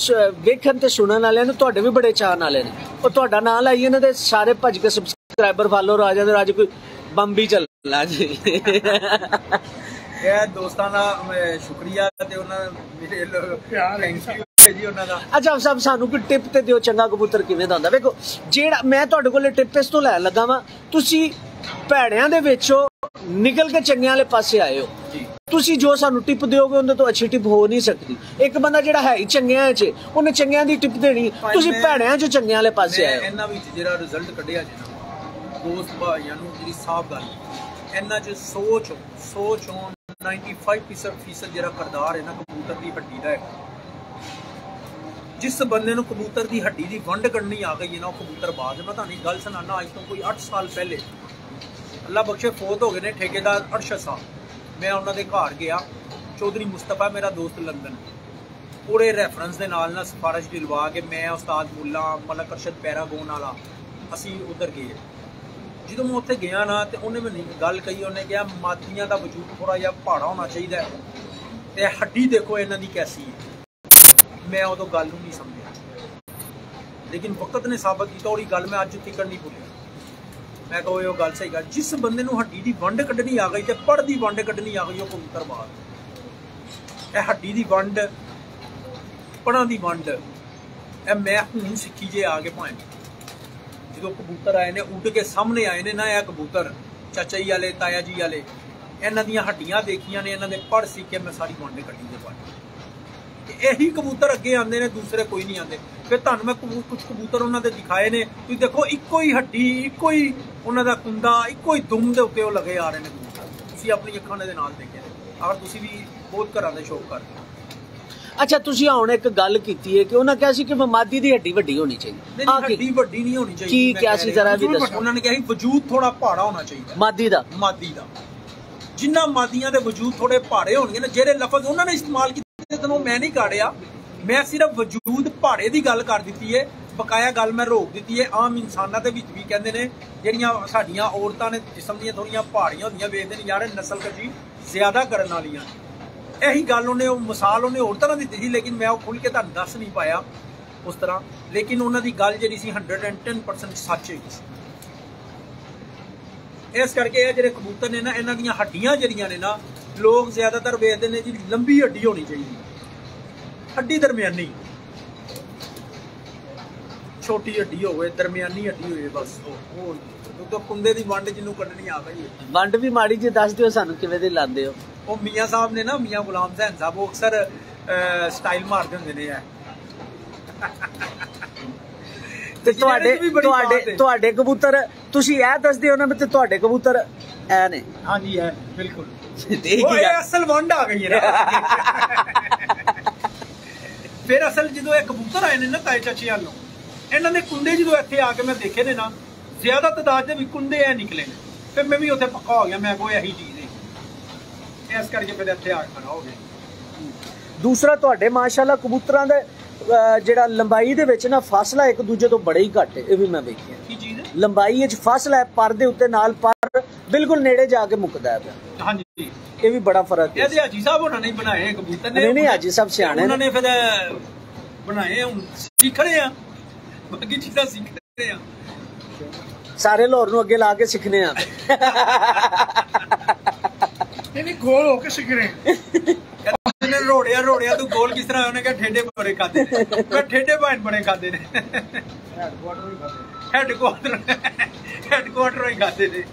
ਵੇਖਣ ਤੇ ਸੁਣਨ ਵਾਲਿਆਂ ਨੂੰ ਤੁਹਾਡੇ ਵੀ ਬੜੇ ਚਾਹਨ ਵਾਲੇ ਨੇ। ਉਹ ਤੁਹਾਡਾ ਨਾਂ ਲਾਈ ਇਹਨਾਂ ਦੇ ਸਾਰੇ ਭੱਜ ਕੇ ਸਬਸਕ੍ਰਾਈਬਰ ਫਾਲੋਅਰ ਆ ਜਾਂਦੇ ਅੱਜ ਕੋਈ ਬੰਬੀ ਚੱਲਣਾ ਜੀ। ਇਹ ਦੋਸਤਾਂ ਦਾ ਸ਼ੁਕਰੀਆ ਤੇ ਉਹਨਾਂ ਮੇਰੇ ਪਿਆਰ ਥੈਂਕ ਯੂ ਜੀ ਉਹਨਾਂ ਦਾ। ਅੱਛਾ ਸਭ ਸਾਨੂੰ ਕੋਈ ਟਿਪ ਤੇ ਦਿਓ ਚੰਗਾ ਕਬੂਤਰ ਕਿਵੇਂ ਦਾ ਹੁੰਦਾ। ਵੇਖੋ ਜਿਹੜਾ ਮੈਂ ਤੁਹਾਡੇ ਕੋਲੇ ਟਿਪ ਇਸ ਤੋਂ ਲੈਣ ਲੱਗਾ ਵਾਂ। ਤੁਸੀਂ ਭੈੜਿਆਂ ਦੇ ਵਿੱਚੋਂ ਨਿਕਲ ਕੇ ਚੰਗਿਆਂ ਵਾਲੇ ਪਾਸੇ ਆਏ ਹੋ। ਤੁਸੀਂ ਜੋ ਸਾਨੂੰ ਟਿਪ ਦਿਓਗੇ ਉਹਦੇ ਤੋਂ ਅੱਛੀ ਟਿਪ ਹੋ ਨਹੀਂ ਸਕਦੀ। ਇੱਕ ਬੰਦਾ ਜਿਹੜਾ ਹੈ ਹੀ ਚੰਗਿਆਂ 'ਚ ਉਹਨੇ ਚੰਗਿਆਂ ਦੀ ਟਿਪ ਦੇਣੀ। ਤੁਸੀਂ ਭੈੜਿਆਂ 'ਚ ਚੰਗਿਆਂ ਵਾਲੇ ਪਾਸੇ ਆਏ ਹੋ। ਇਹਨਾਂ ਵਿੱਚ ਜਿਹੜਾ ਰਿਜ਼ਲਟ ਕੱਢਿਆ ਜੀ ਨਾ ਦੋਸਤ ਭਾਈਆਂ ਨੂੰ ਜਿਹੜੀ ਸਾਫ਼ ਗੱਲ। ਇਹਨਾਂ 'ਚ ਸੋਚ ਸੋਚ ਹੋਣ 95% ਫੀਸਦ ਜਿਹੜਾ ਕਰਦਾਰ ਹੈ ਨਾ ਕਬੂਤਰ ਦੀ ਹੱਡੀ ਦਾ ਹੈ। ਜਿਸ ਬੰਦੇ ਨੂੰ ਕਬੂਤਰ ਦੀ ਹੱਡੀ ਦੀ ਵੰਡ ਕੱਢਣੀ ਆ ਗਈ ਹੈ ਨਾ, ਉਹ ਕਬੂਤਰ ਬਾਜ਼ ਮੈਂ ਤੁਹਾਨੂੰ ਇੱਕ ਗੱਲ ਸੁਣਾਣਾ ਅੱਜ ਤੋਂ ਕੋਈ 8 ਸਾਲ ਪਹਿਲੇ ਅੱਲਾ ਬਖਸ਼ੇ ਫੋਤ ਹੋ ਗਏ ਨੇ ਠੇਕੇਦਾਰ ਅਰਸ਼ਦ ਸਾਹਿਬ। ਮੈਂ ਉਹਨਾਂ ਦੇ ਘਰ ਗਿਆ, ਚੌਧਰੀ ਮੁਸਤਫਾ ਮੇਰਾ ਦੋਸਤ ਲੰਡਨ ਪੂਰੇ ਰੈਫਰੈਂਸ ਦੇ ਨਾਲ ਨਾ ਸਿਫਾਰਿਸ਼ ਦਿਲਵਾ ਕੇ ਮੈਂ ਉਸਤਾਦ ਮੁੱਲਾ ਮਲਕ ਅਰਸ਼ਦ ਪੈਰਾਗੋਨ ਵਾਲਾ, ਅਸੀਂ ਉਧਰ ਗਏ। ਜਦੋਂ ਮੈਂ ਉੱਥੇ ਗਿਆ ਨਾ, ਤੇ ਉਹਨੇ ਮੈਨੂੰ ਗੱਲ ਕਹੀ, ਉਹਨੇ ਕਿਹਾ ਮਾਤੀਆਂ ਦਾ ਵਜੂਦ ਥੋੜਾ ਜਿਹਾ ਭਾੜਾ ਹੋਣਾ ਚਾਹੀਦਾ ਹੈ। ਤੇ ਹੱਡੀ ਦੇਖੋ ਇਹਨਾਂ ਦੀ ਕੈਸੀ ਹੈ। ਮੈਂ ਉਦੋਂ ਗੱਲ ਨੂੰ ਨਹੀਂ ਸਮਝਿਆ। ਲੇਕਿਨ ਵਕਤ ਨੇ ਸਾਬਤ ਕੀਤਾ, ਉਹਦੀ ਗੱਲ ਮੈਂ ਅੱਜ ਤੱਕ ਨਹੀਂ ਭੁੱਲਿਆ ਮੈਂ ਕਹੋ ਇਹ ਗੱਲ ਸਹੀ ਗੱਲ, ਜਿਸ ਬੰਦੇ ਨੂੰ ਹੱਡੀ ਦੀ ਵੰਡ ਕੱਢਣੀ ਆ ਗਈ ਤੇ ਪੜ ਦੀ ਵੰਡ ਕੱਢਣੀ ਆ ਗਈ, ਉਹ ਕਬੂਤਰ ਬਾਤ ਇਹ ਹੱਡੀ ਦੀ ਵੰਡ ਪੜਾਂ ਦੀ ਵੰਡ, ਇਹ ਮੈਂ ਹੁਣ ਸਿੱਖੀ ਜੇ ਆ ਕੇ ਭਾਵੇਂ। ਜਦੋਂ ਕਬੂਤਰ ਆਏ ਨੇ, ਉੱਡ ਕੇ ਸਾਹਮਣੇ ਆਏ ਨੇ ਨਾ, ਇਹ ਕਬੂਤਰ, ਚਾਚਾ ਜੀ ਵਾਲੇ, ਤਾਇਆ ਜੀ ਵਾਲੇ, ਇਹਨਾਂ ਦੀਆਂ ਹੱਡੀਆਂ ਦੇਖੀਆਂ ਨੇ, ਇਹਨਾਂ ਦੇ ਪੜ ਸੀ ਕੇ ਮੈਂ ਸਾਰੀ ਵੰਡ ਕੱਢੀ ਦੇ ਪਾਣੀ ਤੇ ਇਹੀ ਕਬੂਤਰ ਅੱਗੇ ਆਉਂਦੇ ਨੇ ਦੂਸਰੇ ਕੋਈ ਨਹੀਂ ਆਉਂਦੇ। ਫਿਰ ਤੁਹਾਨੂੰ ਮੈਂ ਕੁਝ ਕਬੂਤਰ ਉਹਨਾਂ ਦੇ ਦਿਖਾਏ ਨੇ। ਤੁਸੀਂ ਦੇਖੋ ਇੱਕੋ ਹੀ ਹੱਡੀ ਇੱਕੋ ਹੀ ਉਹਨਾਂ ਦਾ ਕੁੰਦਾ ਇੱਕੋ ਹੀ ਦੁਮ ਦੇ ਉੱਤੇ ਉਹ ਲੱਗੇ ਆ ਰਹੇ ਨੇ ਤੁਸੀਂ ਆਪਣੀ ਅੱਖਾਂ ਦੇ ਨਾਲ ਦੇਖੇ ਨੇ। ਅਗਰ ਤੁਸੀਂ ਵੀ ਬਹੁਤ ਘਰਾਂ ਦੇ ਸ਼ੌਕ ਕਰਦੇ ਹੋ। ਅੱਛਾ ਤੁਸੀਂ ਹੁਣ ਇੱਕ ਗੱਲ ਕੀਤੀ ਹੈ ਕਿ ਉਹਨਾਂ ਕਿਹਾ ਸੀ ਕਿ ਮਾਦੀ ਦੀ ਹੱਡੀ ਵੱਡੀ ਹੋਣੀ ਚਾਹੀਦੀ। ਕੀ? ਹੱਡੀ ਵੱਡੀ ਨਹੀਂ ਹੋਣੀ ਚਾਹੀਦੀ ਕੀ ਕਿਹਾ ਸੀ। ਜ਼ਰਾ ਵੀ ਦੱਸੋ। ਉਹਨਾਂ ਨੇ ਕਿਹਾ ਸੀ ਵਜੂਦ ਥੋੜਾ ਭਾੜਾ ਹੋਣਾ ਚਾਹੀਦਾ ਮਾਦੀ ਦਾ। ਮਾਦੀ ਦਾ। ਜਿੰਨਾ ਮਾਦੀਆਂ ਦੇ ਵਜੂਦ ਥੋੜੇ ਭਾੜੇ ਹੋਣਗੇ ਨਾ ਜਿਹੜੇ ਲਫ਼ਜ਼ ਉਹਨਾਂ ਨੇ ਇਸਤੇਮਾਲ ਤੈਨੂੰ ਮੈਂ ਨਹੀਂ ਕਾੜਿਆ। ਮੈਂ ਸਿਰਫ ਵਜੂਦ ਭਾੜੇ ਦੀ ਗੱਲ ਕਰ ਦਿੱਤੀ ਏ। ਬਕਾਇਆ ਗੱਲ ਮੈਂ ਰੋਕ ਦਿੱਤੀ ਏ। ਆਮ ਇਨਸਾਨਾਂ ਦੇ ਵਿੱਚ ਵੀ ਕਹਿੰਦੇ ਨੇ, ਜਿਹੜੀਆਂ ਸਾਡੀਆਂ ਔਰਤਾਂ ਨੇ, ਜਿਸਮ ਦੀਆਂ ਥੋੜੀਆਂ ਭਾੜੀਆਂ ਹੁੰਦੀਆਂ, ਵੇਖਦੇ ਨੇ, ਯਾਰ, ਨਸਲ ਕਜੀ ਜ਼ਿਆਦਾ ਕਰਨ ਵਾਲੀਆਂ ਇਹੀ ਗੱਲ ਉਹਨੇ, ਉਹ ਮਿਸਾਲ ਉਹਨੇ ਹੋਰ ਤਰ੍ਹਾਂ ਦਿੱਤੀ ਸੀ ਲੇਕਿਨ ਮੈਂ ਉਹ ਖੁੱਲ ਕੇ ਤੁਹਾਨੂੰ ਦੱਸ ਨਹੀਂ ਪਾਇਆ ਉਸ ਤਰ੍ਹਾਂ। ਲੇਕਿਨ ਉਹਨਾਂ ਦੀ ਗੱਲ ਜਿਹੜੀ ਸੀ 110% ਸੱਚ ਹੈ ਇਸ ਕਰਕੇ ਇਹ ਜਿਹੜੇ ਕਬੂਤਰ ਨੇ ਨਾ, ਇਹਨਾਂ ਦੀਆਂ ਹੱਡੀਆਂ ਜਿਹੜੀਆਂ ਨੇ ਨਾ ਲੋਕ ਜ਼ਿਆਦਾਤਰ ਵੇਖਦੇ ਨੇ ਜੀ ਲੰਬੀ ਹੱਡੀ ਹੋਣੀ ਚਾਹੀਦੀ। ਹੱਡੀ ਦਰਮਿਆਨੀ। ਛੋਟੀ ਹੱਡੀ ਹੋਵੇ ਦਰਮਿਆਨੀ ਹੱਡੀ ਹੋਵੇ ਬਸ। ਉਹ ਉਹ ਤਾਂ ਕੁੰਦੇ ਦੀ ਵੰਡ ਜਿਹਨੂੰ ਕੱਢਣੀ ਆ ਗਈ ਵੰਡ ਵੀ ਮਾੜੀ ਜੀ ਦੱਸ ਦਿਓ ਸਾਨੂੰ ਕਿਵੇਂ ਦੇ ਲਾਉਂਦੇ ਹੋ। ਉਹ ਮੀਆਂ ਸਾਹਿਬ ਨੇ ਨਾ ਮੀਆਂ ਗੁਲਾਮ ਹੁਸੈਨ ਸਾਹਿਬ ਉਹ ਅਕਸਰ ਸਟਾਈਲ ਮਾਰਦੇ ਹੁੰਦੇ ਨੇ ਐ। ਤੇ ਤੁਹਾਡੇ ਤੁਹਾਡੇ। ਤੁਹਾਡੇ ਕਬੂਤਰ ਤੁਸੀਂ ਇਹ ਦੱਸਦੇ ਹੋ ਨਾ ਤੇ ਤੁਹਾਡੇ ਕਬੂਤਰ ਐ ਨੇ। ਹਾਂਜੀ ਹੈ ਬਿਲਕੁਲ। ਉਹ ਇਹ? ਅਸਲ ਵੰਡ ਆ ਗਈ ਹੈ ਨਾ ਫਿਰ ਅਸਲ ਜਦੋਂ ਇਹ ਕਬੂਤਰ ਆਏ ਨੇ ਨਾ ਤਾਏ ਚਾਚੇ ਵੱਲੋਂ ਇਹਨਾਂ ਦੇ ਕੁੰਡੇ ਜਦੋਂ ਇੱਥੇ ਆ ਕੇ ਮੈਂ ਦੇਖੇ ਨੇ ਨਾ ਜ਼ਿਆਦਾ ਤਦਾਦ ਦੇ ਵੀ ਕੁੰਡੇ ਐ ਨਿਕਲੇ ਨੇ। ਫਿਰ ਮੈਂ ਵੀ ਉੱਥੇ ਪੱਕਾ ਹੋ ਗਿਆ ਮੈਂ ਕੋਈ ਇਹੀ ਚੀਜ਼ ਨਹੀਂ ਇਸ ਕਰਕੇ ਫਿਰ ਇੱਥੇ ਆ ਖੜਾ ਹੋ ਗਿਆ। ਦੂਸਰਾ ਤੁਹਾਡੇ ਮਾਸ਼ਾਅੱਲਾ ਕਬੂਤਰਾਂ ਦੇ ਜਿਹੜਾ ਲੰਬਾਈ ਦੇ ਵਿੱਚ ਨਾ ਫਾਸਲਾ ਇੱਕ ਦੂਜੇ ਤੋਂ ਬੜਾ ਹੀ ਘੱਟ ਹੈ ਇਹ ਵੀ ਮੈਂ ਵੇਖਿਆ। ਕੀ ਚੀਜ਼ ਹੈ ਲੰਬਾਈ ਵਿੱਚ ਫਾਸਲਾ ਹੈ ਪਰ ਦੇ ਉੱਤੇ ਨਾਲ ਪਰ ਬਿਲਕੁਲ ਨੇੜੇ ਜਾ ਕੇ ਮੁੱਕਦਾ ਹੈ। ਹਾਂਜੀ। ਇਹ ਵੀ ਬੜਾ ਫ਼ਰਕ ਹੈ। ਇਹਦੇ ਹਾਜੀ ਸਾਹਿਬ ਉਹਨਾਂ ਨੇ ਬਣਾਏ ਕਬੂਤਰ ਨੇ। ਨਹੀਂ ਨਹੀਂ ਹਾਜੀ ਸਾਹਿਬ ਸਿਆਣੇ ਉਹਨਾਂ ਨੇ ਫਿਰ ਬਣਾਏ ਹੁਣ ਸਿੱਖ ਰਹੇ ਆ। ਬਾਕੀ ਚੀਜ਼ਾਂ ਸਿੱਖ ਰਹੇ ਆ। ਸਾਰੇ ਲਾਹੌਰ ਨੂੰ ਅੱਗੇ ਲਾ ਕੇ ਸਿੱਖਨੇ ਆ। ਨਹੀਂ ਨਹੀਂ ਗੋਲ ਹੋ ਕੇ ਸਿੱਖ ਰਹੇ ਕਹਿੰਦੇ ਨੇ ਰੋੜਿਆ ਰੋੜਿਆ ਤੂੰ ਗੋਲ ਕਿਸ ਤਰ੍ਹਾਂ ਉਹਨੇ ਕਿਹਾ ਠੇਡੇ ਬੜੇ ਖਾਦੇ ਨੇ। ਮੈਂ ਠੇਡੇ ਭਾਣ ਬੜੇ ਖਾਦੇ ਨੇ। ਹੈਡਕੁਆਟਰ ਹੈਡਕੁਆਟਰ ਹੀ ਖਾਦੇ ਨੇ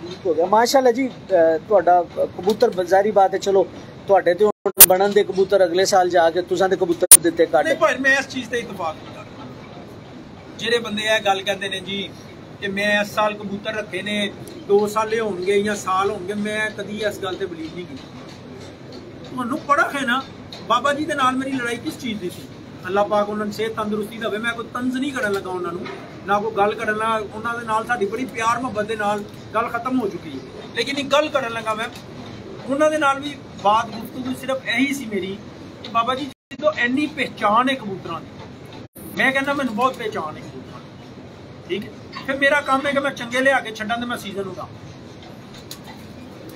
ਠੀਕ ਹੋ ਗਿਆ ਮਾਸ਼ਾਅੱਲਾ ਜੀ ਅਹ, ਤੁਹਾਡਾ ਕਬੂਤਰ ਬਜ਼ਾਰੀ ਬਾਤ ਹੈ ਚਲੋ ਤੁਹਾਡੇ ਤੇ ਹੁਣ ਬਣਨ ਦੇ ਕਬੂਤਰ ਅਗਲੇ ਸਾਲ ਜਾ ਕੇ ਤੁਸੀਂ ਦੇ ਕਬੂਤਰ ਦਿੱਤੇ ਕੱਢ ਨਹੀਂ ਭਾਈ ਮੈਂ ਇਸ ਚੀਜ਼ ਤੇ ਇਤਫਾਕ ਨਹੀਂ ਕਰਦਾ ਜਿਹੜੇ ਬੰਦੇ ਇਹ ਗੱਲ ਕਹਿੰਦੇ ਨੇ ਜੀ ਕਿ ਮੈਂ ਇਸ ਸਾਲ ਕਬੂਤਰ ਰੱਖੇ ਨੇ 2 ਸਾਲੇ ਹੋਣਗੇ ਜਾਂ ਸਾਲ ਹੋਣਗੇ ਮੈਂ ਕਦੀ ਇਸ ਗੱਲ ਤੇ ਬਲੀਵ ਨਹੀਂ ਕੀਤੀ ਤੁਹਾਨੂੰ ਪੜਖ ਹੈ ਨਾ ਬਾਬਾ ਜੀ ਦੇ ਨਾਲ ਮੇਰੀ ਲੜਾਈ ਕਿਸ ਚੀਜ਼ ਦੀ ਸੀ ਅੱਲਾਹ ਪਾਕ ਉਹਨਾਂ ਨੂੰ ਸਿਹਤ ਤੰਦਰੁਸਤੀ ਦੇਵੇ। ਮੈਂ ਕੋਈ ਤੰਜ਼ ਨਹੀਂ ਕਰਨ ਲੱਗਾ ਉਹਨਾਂ ਨੂੰ, ਨਾ ਕੋਈ ਗੱਲ ਕਰਨ ਲੱਗਾ। ਉਹਨਾਂ ਦੇ ਨਾਲ ਸਾਡੀ ਬੜੀ ਪਿਆਰ ਮੁਹੱਬਤ ਦੇ ਨਾਲ ਗੱਲ ਖਤਮ ਹੋ ਚੁੱਕੀ ਹੈ। ਲੇਕਿਨ ਇੱਕ ਗੱਲ ਕਰਨ ਲੱਗਾ ਮੈਂ, ਉਹਨਾਂ ਦੇ ਨਾਲ ਵੀ ਬਾਤ ਗੁਫ਼ਤਗੂ ਸਿਰਫ ਇਹੀ ਸੀ ਮੇਰੀ ਕਿ ਬਾਬਾ ਜੀ, ਜਦੋਂ ਇੰਨੀ ਪਹਿਚਾਨ ਹੈ ਕਬੂਤਰਾਂ ਦੀ, ਮੈਂ ਕਹਿੰਦਾ ਮੈਨੂੰ ਬਹੁਤ ਪਹਿਚਾਨ ਹੈ ਕਬੂਤਰਾਂ ਦੀ। ਠੀਕ ਹੈ? ਫਿਰ ਮੇਰਾ ਕੰਮ ਹੈ ਕਿ ਮੈਂ ਚੰਗੇ ਲਿਆ ਕੇ ਛੱਡਾਂ ਤੇ ਮੈਂ ਸੀਜ਼ਨ ਉਡਾਂ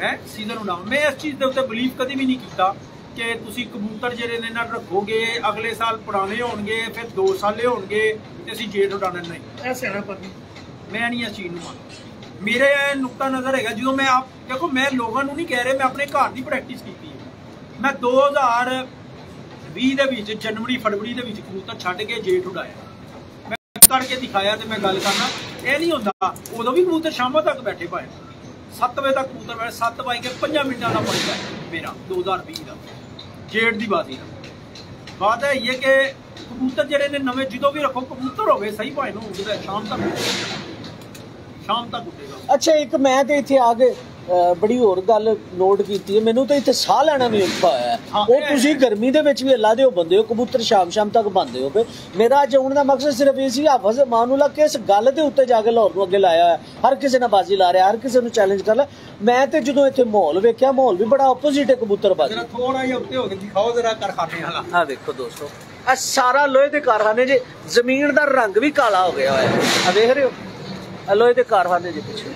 ਹੈ? ਸੀਜ਼ਨ ਉਡਾਂ ਮੈਂ ਇਸ ਚੀਜ਼ ਦੇ ਉੱਤੇ ਬਲੀਵ ਕਦੀ ਵੀ ਨਹੀਂ ਕੀਤਾ। ਕਿ ਤੁਸੀਂ ਕਬੂਤਰ ਜਿਹੜੇ ਨੇ ਨਾ ਰੱਖੋਗੇ ਅਗਲੇ ਸਾਲ ਪੁਰਾਣੇ ਹੋਣਗੇ ਫਿਰ 2 ਸਾਲੇ ਹੋਣਗੇ ਤੇ ਅਸੀਂ ਜੇਠ ਉਡਾਣਾ ਨਹੀਂ। ਇਹ ਸਿਆਣਾ ਪਤੀ ਮੈਂ ਨਹੀਂ ਇਸ ਚੀਜ਼ ਨੂੰ ਮੰਨਦਾ। ਮੇਰੇ ਨੁਕਤਾ ਨਜ਼ਰ ਹੈਗਾ ਜਦੋਂ ਮੈਂ ਆਪ ਦੇਖੋ ਮੈਂ ਲੋਕਾਂ ਨੂੰ ਨਹੀਂ ਕਹਿ ਰਿਹਾ ਮੈਂ ਆਪਣੇ ਘਰ ਦੀ ਪ੍ਰੈਕਟਿਸ ਕੀਤੀ ਹੈ। ਮੈਂ 2020 ਦੇ ਵਿੱਚ ਜਨਵਰੀ ਫਰਵਰੀ ਦੇ ਵਿੱਚ ਕਬੂਤਰ ਛੱਡ ਕੇ ਜੇਠ ਉਡਾਇਆ ਮੈਂ ਕਰਕੇ ਦਿਖਾਇਆ ਤੇ ਮੈਂ ਗੱਲ ਕਰਨਾ ਇਹ ਨਹੀਂ ਹੁੰਦਾ ਉਦੋਂ ਵੀ ਕਬੂਤਰ ਸ਼ਾਮਾਂ ਤੱਕ ਬੈਠੇ ਭਾਏ। 7 ਵਜੇ ਤੱਕ ਕਬੂਤਰ ਬੈਠੇ 7 ਵਜੇ ਕੇ 5 ਮਿੰਟਾਂ ਦਾ ਪੜਦਾ ਮੇਰਾ 2020 ਦਾ। ਜੇੜ ਦੀ ਬਾਜ਼ੀ ਦਾ ਬਾਤ ਹੈ ਇਹ ਕਿ ਕਬੂਤਰ ਜਿਹੜੇ ਨੇ ਨਵੇਂ ਜਦੋਂ ਵੀ ਰੱਖੋ ਕਬੂਤਰ ਹੋਵੇ ਸਹੀ ਭਾਈ ਨੂੰ ਉੱਡਦਾ ਸ਼ਾਮ ਤੱਕ ਉੱਡੇਗਾ। ਸ਼ਾਮ ਤੱਕ ਉੱਡੇਗਾ ਅੱਛਾ ਇੱਕ ਮੈਂ ਤੇ ਇੱਥੇ ਆ ਕੇ ਅਹ, ਬੜੀ ਹੋਰ ਗੱਲ ਨੋਟ ਕੀਤੀ ਹੈ। ਮੈਨੂੰ ਤਾਂ ਇੱਥੇ ਸਾਹ ਲੈਣਾ ਵੀ ਔਖਾ ਹੋਇਆ ਹੈ। ਹਾਂ, ਉਹ ਤੁਸੀਂ ਹੈ। ਗਰਮੀ ਦੇ ਵਿੱਚ ਵੀ ਅੱਲਾ ਦੇ ਹੋ ਬੰਦੇ ਹੋ ਕਬੂਤਰ ਸ਼ਾਮ ਸ਼ਾਮ ਤੱਕ ਬੰਦੇ ਹੋ ਪਏ ਮੇਰਾ ਅੱਜ ਆਉਣ ਦਾ ਮਕਸਦ ਸਿਰਫ ਇਹ ਸੀ ਹਾਫਜ਼ ਮਾਨੂਲਾ ਕਿ ਇਸ ਗੱਲ ਦੇ ਉੱਤੇ ਜਾ ਕੇ ਲਾਹੌਰ ਨੂੰ ਅੱਗੇ ਲਾਇਆ ਹੋਇਆ। ਹਰ ਕਿਸੇ ਨਾਲ ਬਾਜ਼ੀ ਲਾ ਰਿਹਾ ਹਰ ਕਿਸੇ ਨੂੰ ਚੈਲੰਜ ਕਰ ਲਿਆ ਮੈਂ ਤੇ ਜਦੋਂ ਇੱਥੇ ਮਾਹੌਲ ਵੇਖਿਆ ਮਾਹੌਲ ਵੀ ਬੜਾ ਆਪੋਜ਼ਿਟ ਹੈ ਕਬੂਤਰਬਾਜ਼ੀ। ਜਰਾ ਥੋੜਾ ਜਿਹਾ ਉੱਤੇ ਹੋ ਕੇ ਦਿਖਾਓ ਜਰਾ ਕਰਖਾਨੇ ਵਾਲਾ। ਆ ਵੇਖੋ ਦੋਸਤੋ ਆ ਸਾਰਾ ਲੋਹੇ ਦੇ ਕਾਰਖਾਨੇ ਜੇ ਜ਼ਮੀਨ ਦਾ ਰੰਗ ਵੀ ਕਾਲਾ ਹੋ ਗਿਆ ਹੋਇਆ। ਹੈ ਆ ਵੇਖ ਰਹੇ ਹੋ? ਲੋਹੇ ਦੇ ਕਾਰਖਾਨੇ ਦੇ ਪਿੱਛੇ।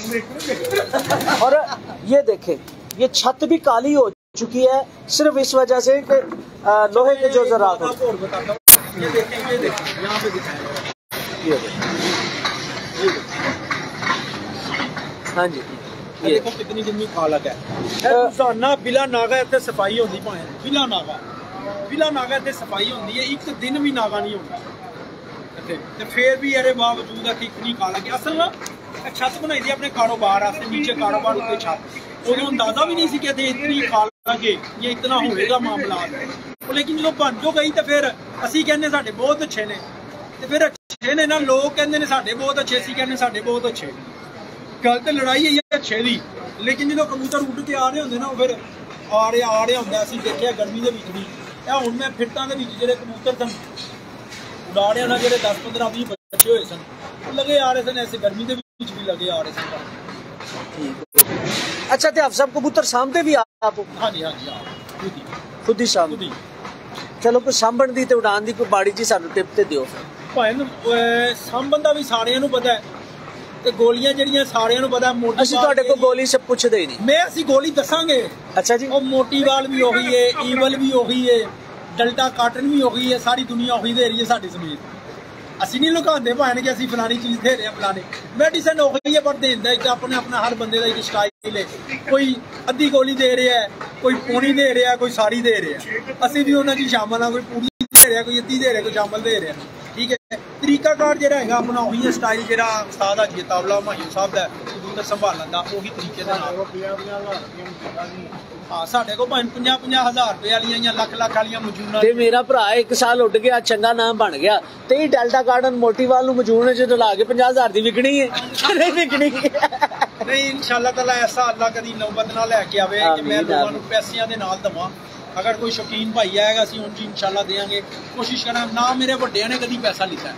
और ये देखें ये छत भी काली हो चुकी है सिर्फ़ इस वजह से कि लोहे के जो जरा ये ये ये हाँ जी। ये कितनी कितनी है। बिला नागा सफ़ाई बिला नागा। बिला सफ़ाई होती है एक दिन भी नागा नहीं होता फिर भी बावजूद है कि इतनी असल ना ਛੱਤ ਬਣਾਈ ਦੀ ਆਪਣੇ ਕਾਰੋਬਾਰ ਵਾਸਤੇ ਨੀਚੇ ਕਾਰੋਬਾਰ ਉੱਤੇ ਛੱਤ। ਉਦੋਂ ਅੰਦਾਜ਼ਾ ਵੀ ਨਹੀਂ ਸੀ ਕਿ ਇਤਨੀ ਖਾਲਕ ਜਾਂ ਇਤਨਾ ਹੋਵੇਗਾ ਮਾਮਲਾ। ਲੇਕਿਨ ਜਦੋਂ ਬਣ ਜੋ ਗਈ ਤੇ ਫਿਰ ਅਸੀਂ ਕਹਿੰਦੇ ਸਾਡੇ ਬਹੁਤ ਅੱਛੇ ਨੇ। ਤੇ ਫਿਰ ਅੱਛੇ ਨੇ ਨਾ, ਲੋਕ ਕਹਿੰਦੇ ਨੇ ਸਾਡੇ ਬਹੁਤ ਅੱਛੇ ਸੀ ਕਹਿੰਦੇ ਸਾਡੇ ਬਹੁਤ ਅੱਛੇ। ਗੱਲ ਤੇ ਲੜਾਈ ਹੈ ਅੱਛੇ ਦੀ। ਲੇਕਿਨ ਜਦੋਂ ਕਬੂਤਰ ਉੱਡ ਕੇ ਆ ਰਹੇ ਹੁੰਦੇ ਨਾ, ਉਹ ਫਿਰ ਆ ਰਿਹਾ ਆ ਰਿਹਾ ਹੁੰਦਾ, ਅਸੀਂ ਦੇਖਿਆ ਗਰਮੀ ਦੇ ਵਿੱਚ ਵੀ। ਇਹ ਹੁਣ ਮੈਂ ਫਿਰਤਾਂ ਦੇ ਵਿੱਚ ਜਿਹੜੇ ਕਬੂਤਰ ਸਨ, ਉਡਾੜਿਆਂ ਨਾਲ ਜਿਹੜੇ 10 15 20 ਬੱਚੇ ਹੋਏ ਸਨ ਲਗੇ ਆ ਰਹੇ ਸਨ ਐਸੇ ਗਰਮੀ ਦੇ ਵਿੱਚ ਵੀ ਲਗੇ ਆ ਰਹੇ ਸਨ। ਠੀਕ ਅੱਛਾ ਤੇ ਆਪ ਸਭ ਕਬੂਤਰ ਸਾਹਮਣੇ ਵੀ ਆਪ? ਹਾਂਜੀ ਹਾਂਜੀ ਆਪ। ਖੁਦ ਹੀ। ਸਾਹਮਣੇ ਚਲੋ ਕੋਈ ਸਾਂਭਣ ਦੀ ਤੇ ਉਡਾਨ ਦੀ ਕੋਈ ਬਾੜੀ ਜੀ ਸਾਨੂੰ ਟਿਪ ਤੇ ਦਿਓ। ਭਾਵੇਂ ਸਾਂਭਣ ਦਾ ਵੀ ਸਾਰਿਆਂ ਨੂੰ ਪਤਾ ਹੈ ਤੇ ਗੋਲੀਆਂ ਜਿਹੜੀਆਂ ਸਾਰਿਆਂ ਨੂੰ ਪਤਾ ਮੋਟੀ ਅਸੀਂ ਤੁਹਾਡੇ ਕੋਲ ਗੋਲੀ ਸਭ ਪੁੱਛਦੇ ਹੀ ਨਹੀਂ। ਮੈਂ ਅਸੀਂ ਗੋਲੀ ਦੱਸਾਂਗੇ। ਅੱਛਾ ਜੀ। ਉਹ ਮੋਟੀ ਵਾਲ ਵੀ ਉਹੀ ਏ ਈਵਲ ਵੀ ਉਹੀ ਏ ਡਲਟਾ ਕਾਟਨ ਵੀ ਉਹੀ ਏ ਸਾਰੀ ਦੁਨੀਆ ਉਹੀ ਦੇ ਰਹੀ ਏ ਸਾਡੇ ਸਮੇਤ। ਅਸੀਂ ਨਹੀਂ ਲੁਕਾਉਂਦੇ ਭਾਵੇਂ ਕਿ ਅਸੀਂ ਫਲਾਣੀ ਚੀਜ਼ ਦੇ ਰਹੇ ਹਾਂ, ਫਲਾਣੇ। ਮੈਡੀਸਨ ਉਹੀ ਏ ਪਰ ਦੇਂਦਾ ਇੱਕ ਆਪਣੇ ਆਪਣਾ ਹਰ ਬੰਦੇ ਦਾ ਇੱਕ ਸਟਾਈਲ ਏ ਕੋਈ ਅੱਧੀ ਗੋਲੀ ਦੇ ਰਿਹਾ ਕੋਈ ਪੂਣੀ ਦੇ ਰਿਹਾ ਕੋਈ ਸਾਰੀ ਦੇ ਰਿਹਾ ਅਸੀਂ ਵੀ ਉਹਨਾਂ ਦੀ ਸ਼ਾਮਲ ਆ ਕੋਈ ਪੂਰੀ ਦੇ ਰਿਹਾ, ਕੋਈ ਅੱਧੀ ਦੇ ਰਿਹਾ, ਕੋਈ ਸ਼ਾਮਲ ਦੇ ਰਿਹਾ। ਠੀਕ ਹੈ। ਤਰੀਕਾ ਕਾਰ ਜਿਹੜਾ ਹੈਗਾ ਆਪਣਾ ਉਹੀ ਹੈ ਸਟਾਈਲ ਜਿਹੜਾ ਉਸਤਾਦ ਅਜੀ ਤਾਵਲਾ ਮਾਹੀ ਸਾਹਿਬ ਦਾ ਕਬੂਤਰ ਸੰਭਾਲਣ ਦਾ ਉਹੀ ਤਰੀਕੇ ਦੇ ਨਾਲ। ਹਾਂ ਸਾਡੇ ਕੋਲ ਭਾਵੇਂ 50 50 ਹਜ਼ਾਰ ਰੁਪਏ ਵਾਲੀਆਂ ਜਾਂ ਲੱਖ ਲੱਖ ਵਾਲੀਆਂ ਮੌਜੂਦਾ ਤੇ ਮੇਰਾ ਭਰਾ ਇੱਕ ਸਾਲ ਉੱਡ ਗਿਆ ਚੰਗਾ ਨਾਮ ਬਣ ਗਿਆ। ਤੇ ਇਹ ਡੈਲਟਾ ਗਾਰਡਨ ਮੋਟੀਵਾਲ ਨੂੰ ਮਜੂਣ ਚ ਲਾ ਕੇ 50000 ਦੀ ਵਿਕਣੀ ਹੈ। ਨਹੀਂ ਵਿਕਣੀ। ਨਹੀਂ ਇਨਸ਼ਾਅੱਲਾ ਤਾਲਾ ਐਸਾ ਅੱਲਾ ਕਦੀ ਨੌਬਤ ਨਾ ਲੈ ਕੇ ਆਵੇ ਕਿ ਮੈਂ ਲੋਕਾਂ ਨੂੰ। ਪੈਸਿਆਂ ਦੇ ਨਾਲ ਦਵਾਂ। ਅਗਰ ਕੋਈ ਸ਼ੌਕੀਨ ਭਾਈ ਆਏਗਾ ਅਸੀਂ ਉਹਨਾਂ ਜੀ ਇਨਸ਼ਾਅੱਲਾ ਦੇਵਾਂਗੇ ਕੋਸ਼ਿਸ਼ ਕਰਾਂਗੇ ਨਾ ਮੇਰੇ ਵੱਡਿਆਂ ਨੇ ਕਦੀ ਪੈਸਾ ਲਿੱਤਾ ਹੈ।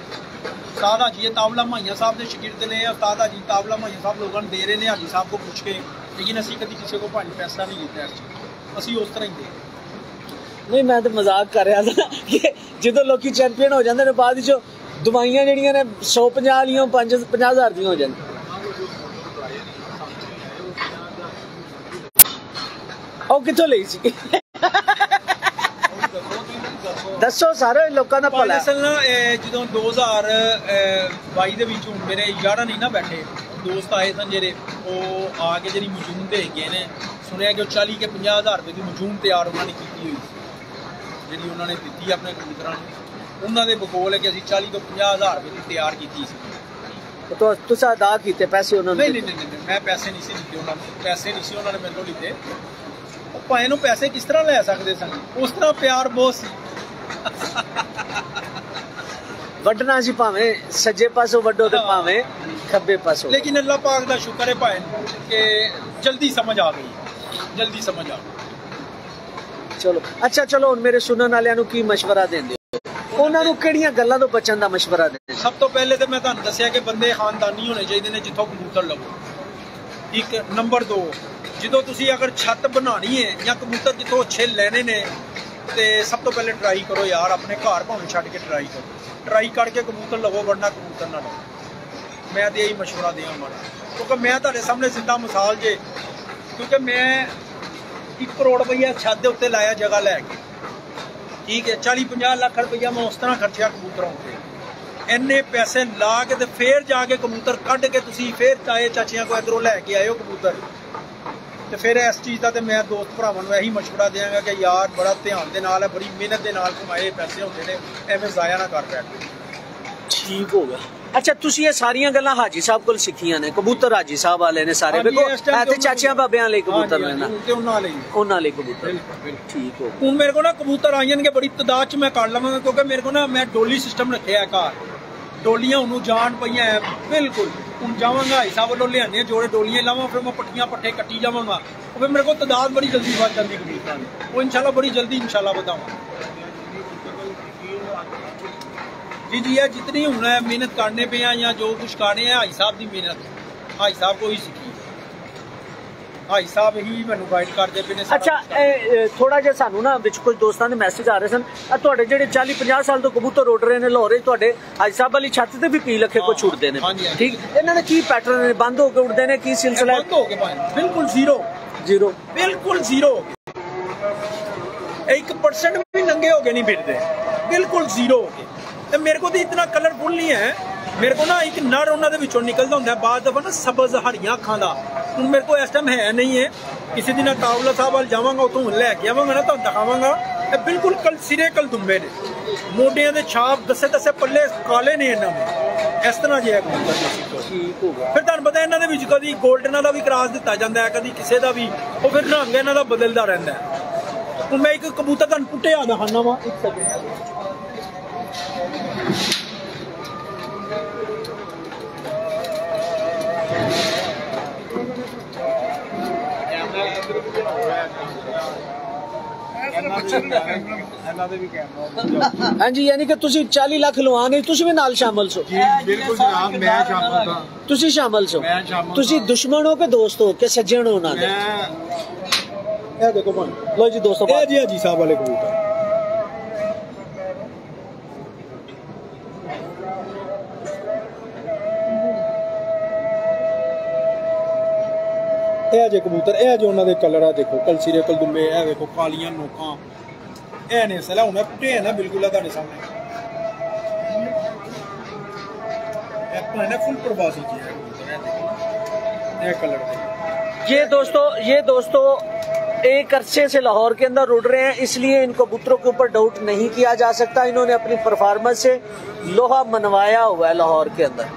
ਉਸਤਾਦ ਹਾਜੀ ਤਾਵਲਾ ਮਾਈਆ ਸਾਹਿਬ ਦੇ ਸ਼ਾਗਿਰਦ ਨੇ ਉਸਤਾਦ ਹਾਜੀ ਤਾਵਲਾ ਮਾਈਆ ਸਾਹਿਬ ਲੋਕਾਂ ਨੂੰ ਦੇ ਰਹੇ ਨੇ ਹਾਜੀ ਸਾਹਿਬ ਕੋ ਪੁੱਛ ਕੇ ਲੇਕਿਨ ਅਸੀਂ ਕਦੀ ਕਿਸੇ ਕੋ ਭਾਈ ਪੈਸਾ ਨਹੀਂ ਲਿੱਤਾ ਇਸ ਚੀਜ਼। ਅਸੀਂ ਉਸ ਤਰ੍ਹਾਂ ਹੀ ਦੇ ਨਹੀਂ ਮੈਂ ਤਾਂ ਮਜ਼ਾਕ ਕਰ ਰਿਹਾ ਸੀ ਕਿ ਜਦੋਂ ਲੋਕੀ ਚੈਂਪੀਅਨ ਹੋ ਜਾਂਦੇ ਨੇ ਬਾਅਦ ਵਿੱਚ ਦਵਾਈਆਂ ਜਿਹੜੀਆਂ ਨੇ 150 ਵਾਲੀਆਂ 5 50000 ਦੀਆਂ ਹੋ ਜਾਂਦੀਆਂ ਉਹ ਕਿੱਥੋਂ ਲਈ ਸੀ ਦੱਸੋ ਸਾਰੇ ਲੋਕਾਂ ਦਾ ਭਲਾ। ਅਸਲ ਨਾ ਜਦੋਂ 2022 ਦੇ ਵਿੱਚ ਹੁਣ ਮੇਰੇ ਯਾਰਾਂ ਨਹੀਂ ਨਾ ਬੈਠੇ। ਦੋਸਤ ਆਏ ਸਨ ਜਿਹੜੇ ਉਹ ਆ ਕੇ ਜਿਹੜੀ ਮਜੂਨ ਦੇ ਗਏ ਨੇ ਸੁਣਿਆ ਕਿ ਉਹ 40 ਕੇ 50 ਹਜ਼ਾਰ ਰੁਪਏ ਦੀ ਮਜੂਨ ਤਿਆਰ ਉਹਨਾਂ ਨੇ ਕੀਤੀ ਹੋਈ ਸੀ। ਜਿਹੜੀ ਉਹਨਾਂ ਨੇ ਦਿੱਤੀ ਆਪਣੇ ਕਬੂਤਰਾਂ ਨੂੰ। ਉਹਨਾਂ ਦੇ ਬਕੋਲ ਹੈ ਕਿ ਅਸੀਂ 40 ਤੋਂ 50 ਹਜ਼ਾਰ ਰੁਪਏ ਦੀ ਤਿਆਰ ਕੀਤੀ ਸੀ। ਤੋ ਤੁਸੀਂ ਅਦਾ ਕੀਤੇ ਪੈਸੇ ਉਹਨਾਂ ਨੂੰ ਨਹੀਂ ਨਹੀਂ ਨਹੀਂ ਮੈਂ ਪੈਸੇ ਨਹੀਂ ਸੀ ਦਿੱਤੇ ਉਹਨਾਂ ਨੂੰ। ਪੈਸੇ ਨਹੀਂ ਸੀ ਉਹਨਾਂ ਨੇ ਤੋਂ ਲਿੱਤੇ। ਉਹ ਭਾਵੇਂ ਨੂੰ ਪੈਸੇ ਕਿਸ ਤਰ੍ਹਾਂ ਲੈ ਸਕਦੇ ਸਨ ਉਸ ਤਰ੍ਹਾਂ ਪਿਆਰ ਬਹੁਤ ਸੀ ਵੱਢਣਾ ਸੀ ਭਾਵੇਂ ਸੱਜੇ ਪਾਸੋਂ ਵੱਢੋ ਤੇ ਹਾਂ। ਭਾਵੇਂ ਖੱਬੇ ਪਾਸੋਂ ਲੇਕਿਨ ਅੱਲਾਹ ਪਾਕ ਦਾ ਸ਼ੁਕਰ ਹੈ ਭਾਈ ਕਿ ਜਲਦੀ ਸਮਝ ਆ ਗਈ ਜਲਦੀ ਸਮਝ ਆ ਗਈ ਚਲੋ ਅੱਛਾ ਚਲੋ ਹੁਣ ਮੇਰੇ ਸੁਣਨ ਵਾਲਿਆਂ ਨੂੰ ਕੀ مشورہ ਦਿੰਦੇ ਹੋ ਉਹਨਾਂ ਨੂੰ ਕਿਹੜੀਆਂ ਗੱਲਾਂ ਤੋਂ ਬਚਣ ਦਾ مشورہ ਦਿੰਦੇ ਸਭ ਤੋਂ ਪਹਿਲੇ ਤੇ ਮੈਂ ਤੁਹਾਨੂੰ ਦੱਸਿਆ ਕਿ ਬੰਦੇ ਖਾਨਦਾਨੀ ਹੋਣੇ ਚਾਹੀਦੇ ਨੇ ਜਿੱਥੋਂ ਕਬੂਤਰ ਲਵੋ ਇੱਕ ਨੰਬਰ 2 ਜਦੋਂ ਤੁਸੀਂ ਅਗਰ ਛੱਤ ਬਣਾਣੀ ਹੈ ਜਾਂ ਕਬੂਤਰ ਜਿੱਥੋਂ ਅੱਛੇ ਲੈਣੇ ਨੇ ਤੇ ਸਭ ਤੋਂ ਪਹਿਲੇ ਟਰਾਈ ਕਰੋ ਯਾਰ ਆਪਣੇ ਘਰ ਭਾਵੇਂ ਛੱਡ ਕੇ ਟਰਾਈ ਕਰੋ ਟਰਾਈ ਕਰਕੇ ਕਬੂਤਰ ਲਵੋ ਵਰਨਾ ਕਬੂਤਰ ਨਾ ਲਵੋ ਮੈਂ ਤੇ ਇਹੀ مشورہ ਦਿਆਂ ਮਾਰਾ ਕਿਉਂਕਿ ਮੈਂ ਤੁਹਾਡੇ ਸਾਹਮਣੇ ਸਿੱਧਾ ਮਿਸਾਲ ਜੇ ਕਿਉਂਕਿ ਮੈਂ 1 ਕਰੋੜ ਰੁਪਈਆ ਛੱਤ ਦੇ ਉੱਤੇ ਲਾਇਆ ਜਗ੍ਹਾ ਲੈ ਕੇ ਠੀਕ ਹੈ 40 50 ਲੱਖ ਰੁਪਈਆ ਮੈਂ ਉਸ ਤਰ੍ਹਾਂ ਖਰਚਿਆ ਕਬੂਤਰਾਂ ਉੱਤੇ ਇੰਨੇ ਪੈਸੇ ਲਾ ਕੇ ਤੇ ਫੇਰ ਜਾ ਕੇ ਕਬੂਤਰ ਕੱਢ ਕੇ ਤੁਸੀਂ ਫੇਰ ਚਾਏ ਚਾਚੀਆਂ ਕੋ ਇਧਰੋਂ ਲੈ ਕੇ ਆਇਓ ਕਬੂਤਰ ਤੇ ਫਿਰ ਇਸ ਚੀਜ਼ ਦਾ ਤੇ ਮੈਂ ਦੋਸਤ ਭਰਾਵਾਂ ਨੂੰ ਇਹੀ ਮਸ਼ਵਰਾ ਦਿਆਂਗਾ ਕਿ ਯਾਰ ਬੜਾ ਧਿਆਨ ਦੇ ਨਾਲ ਹੈ ਬੜੀ ਮਿਹਨਤ ਦੇ ਨਾਲ ਕਮਾਏ ਪੈਸੇ ਹੁੰਦੇ ਨੇ ਐਵੇਂ ਜ਼ਾਇਆ ਨਾ ਕਰ ਬੈਠ ਠੀਕ ਹੋ ਗਿਆ ਅੱਛਾ ਤੁਸੀਂ ਇਹ ਸਾਰੀਆਂ ਗੱਲਾਂ ਹਾਜੀ ਸਾਹਿਬ ਕੋਲ ਸਿੱਖੀਆਂ ਨੇ ਕਬੂਤਰ ਹਾਜੀ ਸਾਹਿਬ ਵਾਲੇ ਨੇ ਸਾਰੇ ਵੇਖੋ ਇਸ time ਇਹ ਤੇ ਤੇ ਚਾਚਿਆਂ ਬਾਬਿਆਂ ਲਈ ਕਬੂਤਰ ਨੇ ਹਾਂਜੀ, ਨਾ ਹਾਂਜੀ, ਤੇ ਉਹਨਾਂ ਲਈ ਉਹਨਾਂ ਲਈ ਕਬੂਤਰ ਬਿਲਕੁਲ ਬਿਲਕੁਲ ਠੀਕ ਹੋ ਗਿਆ ਹੁਣ ਮੇਰੇ ਕੋਲ ਨਾ ਕਬੂਤਰ ਆ ਜਾਣਗੇ ਬੜੀ ਤਦਾਦ ਚ ਮੈਂ ਕਰ ਲਵਾਂਗਾ ਕਿਉਂਕਿ ਮੇਰੇ ਕੋਲ ਨਾ ਮੈਂ ਡੋਲੀ ਸਿਸਟਮ ਰੱਖਿਆ ਹੈ ਘਰ ਡੋਲੀਆਂ ਉਹਨੂੰ ਜਾਣ ਪਈਆਂ ਬਿਲਕੁਲ। ਹੁਣ ਜਾਵਾਂਗਾ ਹਿਸਾਬ ਵੱਲੋਂ ਲਿਆਉਂਦੇ ਆ ਜੋੜੇ ਡੋਲੀਆਂ ਲਾਵਾਂ, ਫਿਰ ਮੈਂ ਪੱਟੀਆਂ ਪੱਠੇ ਕੱਟੀ ਜਾਵਾਂਗਾ। ਉਹ ਫਿਰ ਮੇਰੇ ਕੋਲ ਤਦਾਦ ਬੜੀ ਜਲਦੀ ਵੱਧ ਜਾਂਦੀ ਕਬੂਤਰਾਂ ਦੀ। ਉਹ ਇਨਸ਼ਾਅੱਲਾ ਬੜੀ ਜਲਦੀ ਇਨਸ਼ਾਅੱਲਾ ਵਧਾਵਾਂ। ਜੀ ਜੀ, ਇਹ ਜਿਤਨੀ ਹੁਣ ਮਿਹਨਤ ਕਰਨੇ ਪਏ ਆ ਜਾਂ ਜੋ ਕੁਝ ਕਰਨੇ ਆ, ਹਾਈ ਸਾਹਿਬ ਦੀ ਮਿਹਨਤ। ਹਾਈ ਸਾਹਿਬ ਕੋਈ ਸਿੱਖੀ ਹਾਈ ਸਾਹਿਬ ਹੀ ਮੈਨੂੰ ਗਾਈਡ ਕਰਦੇ ਪਏ ਨੇ ਅੱਛਾ। ਥੋੜਾ ਜਿਹਾ ਸਾਨੂੰ ਨਾ ਵਿੱਚ ਕੁਝ ਦੋਸਤਾਂ ਦੇ ਮੈਸੇਜ ਆ ਰਹੇ ਸਨ। ਆ ਤੁਹਾਡੇ ਜਿਹੜੇ 40 50 ਸਾਲ ਤੋਂ ਕਬੂਤਰ ਉੱਡ ਰਹੇ ਨੇ ਲਾਹੌਰੇ ਤੁਹਾਡੇ ਹਾਜੀ ਸਾਹਿਬ ਵਾਲੀ ਛੱਤ ਤੇ ਵੀ ਪੀ ਲੱਖੇ ਕੋ ਛੁੱਟਦੇ ਨੇ। ਠੀਕ? ਇਹਨਾਂ ਨੇ ਕੀ ਪੈਟਰਨ ਨੇ? ਬੰਦ ਹੋ ਕੇ ਉੱਡਦੇ ਨੇ? ਕੀ ਸਿਲਸਿਲਾ ਬੰਦ ਹੋ ਗਏ ਭਾਈ। ਬਿਲਕੁਲ ਜ਼ੀਰੋ। ਜ਼ੀਰੋ। ਬਿਲਕੁਲ ਜ਼ੀਰੋ। ਹੋ ਗਏ 1% ਵੀ ਨੰਗੇ ਹੋ ਕੇ ਨਹੀਂ ਫਿਰਦੇ ਬਿਲਕੁਲ ਜ਼ੀਰੋ ਹੋ ਗਏ ਤੇ ਮੇਰੇ ਕੋਲ ਤਾਂ ਇਤਨਾ ਕਲਰਫੁਲ ਨਹੀਂ ਹੈ। ਮੇਰੇ ਕੋਲ ਨਾ ਇੱਕ ਨਰ ਉਹਨਾਂ ਦੇ ਵਿੱਚੋਂ ਨਿਕਲਦਾ ਹੁੰਦਾ ਬਾਅਦ ਦਫਾ ਨਾ ਸਬਜ਼ ਹਰੀਆਂ ਅੱਖਾਂ ਦਾ। ਹੁਣ ਮੇਰੇ ਕੋਲ ਇਸ ਟਾਈਮ ਹੈ ਨਹੀਂ ਹੈ। ਕਿਸੇ ਦਿਨ ਕਾਬਲਾ ਸਾਹਿਬ ਵੱਲ ਜਾਵਾਂਗਾ ਉਤੋਂ ਲੈ ਕੇ ਆਵਾਂਗਾ ਨਾ ਤੁਹਾਨੂੰ ਦਿਖਾਵਾਂਗਾ। ਇਹ ਬਿਲਕੁਲ ਕਲ ਸਿਰੇ ਕਲ ਦੁੰਬੇ ਨੇ। ਮੋਢਿਆਂ ਦੇ ਛਾਪ ਦਸੇ ਦਸੇ ਪੱਲੇ ਕਾਲੇ ਨੇ ਇਹਨਾਂ ਦੇ। ਇਸ ਤਰ੍ਹਾਂ ਜਿਹਾ ਕਬੂਤਰ ਠੀਕ ਹੋ ਗਿਆ। ਫਿਰ ਤੁਹਾਨੂੰ ਪਤਾ ਇਹਨਾਂ ਦੇ ਵਿੱਚ ਕਦੀ 골ਡਨਾਂ ਦਾ ਵੀ ਕਰਾਸ ਦਿੱਤਾ ਜਾਂਦਾ ਹੈ ਕਦੀ ਕਿਸੇ ਦਾ ਵੀ। ਉਹ ਫਿਰ ਰੰਗ ਇਹਨਾਂ ਦਾ ਬਦਲਦਾ ਰਹਿੰਦਾ ਹੈ। ਹੁਣ ਮੈਂ ਇੱਕ ਕਬੂਤਰ ਤੁਹਾਨੂੰ ਪੁੱਟਿਆ ਦਿਖਾਣਾ ਵਾ। ਇੱਕ ਸੈਕਿੰਡ हाँ जी यानी कि चाली लाख लुआ गए तुम भी नाल शामिल सो। बिल्कुल शामिल था। तुम शामिल सो। तुम दुश्मन हो के दोस्त हो के सज्जन हो ना देखो लो जी दोस्तों जी साहब वाले कबूतर। ਇਹ ਜੀ ਹਾਜੀ ਸਾਹਿਬ ਵਾਲੇ ਕਬੂਤਰ ਇਹ ਜੇ ਕਬੂਤਰ ਇਹ ਜੇ ਉਹਨਾਂ ਦੇ ਕਲਰ ਆ ਦੇਖੋ ਕਲਸੀਰੇ ਕਲਦੁੰਮੇ ਇਹ ਦੇਖੋ ਕਾਲੀਆਂ ਨੋਕਾਂ ਇਹ ਨੇ ਸਲਾ ਹੁਣ ਪੁੱਟੇ ਨਾ ਬਿਲਕੁਲ ਆ ਤੁਹਾਡੇ ਸਾਹਮਣੇ ਇਹ ਤਾਂ ਨਾ ਫੁੱਲ ਪ੍ਰਵਾਸੀ ਜੀ ਹੈ ਕਬੂਤਰ ਇਹ ਦੇਖੋ ਇਹ ਕਲਰ ਦੇ ये दोस्तों ये दोस्तों एक अरसे से लाहौर के अंदर उड़ रहे हैं इसलिए इन कबूतरों के ऊपर डाउट नहीं किया जा सकता इन्होंने अपनी परफॉर्मेंस से लोहा मनवाया हुआ है लाहौर के अंदर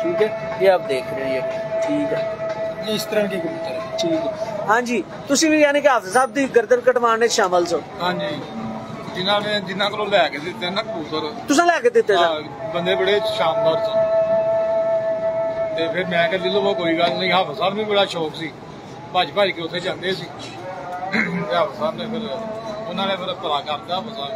ठीक है ये आप देख रहे हैं ये ठीक है ਇਸ ਤਰ੍ਹਾਂ ਦੇ ਕਬੂਤਰ ਹੈ। ਠੀਕ ਹੈ। ਹਾਂਜੀ ਤੁਸੀਂ ਵੀ ਯਾਨੀ ਕਿ ਹਾਫਿਜ਼ ਸਾਹਿਬ ਦੀ ਗਰਦਨ ਕਟਵਾਉਣ ਵਿੱਚ ਸ਼ਾਮਲ ਸੋ ਹਾਂਜੀ। ਜਿਨ੍ਹਾਂ ਨੇ ਜਿਨ੍ਹਾਂ ਕੋਲੋਂ ਲੈ ਕੇ ਦਿੱਤੇ ਨਾ ਕਬੂਤਰ। ਤੁਸੀਂ ਲੈ ਕੇ ਦਿੱਤੇ ਸਰ ਬੰਦੇ ਬੜੇ ਸ਼ਾਨਦਾਰ ਸਨ। ਤੇ ਫਿਰ ਮੈਂ ਕਿਹਾ ਚਲੋ ਕੋਈ ਗੱਲ ਨਹੀਂ। ਹਾਫਿਜ਼ ਸਾਹਿਬ ਨੂੰ ਬੜਾ ਸ਼ੌਕ ਸੀ। ਭੱਜ ਭੱਜ ਕੇ ਉੱਥੇ ਜਾਂਦੇ ਸੀ। ਹਾਫਿਜ਼ ਸਾਹਿਬ ਨੇ ਫਿਰ ਉਹਨਾਂ ਨੇ ਫਿਰ ਭਲਾ ਕਰਦਾ ਮਜ਼ਾਕ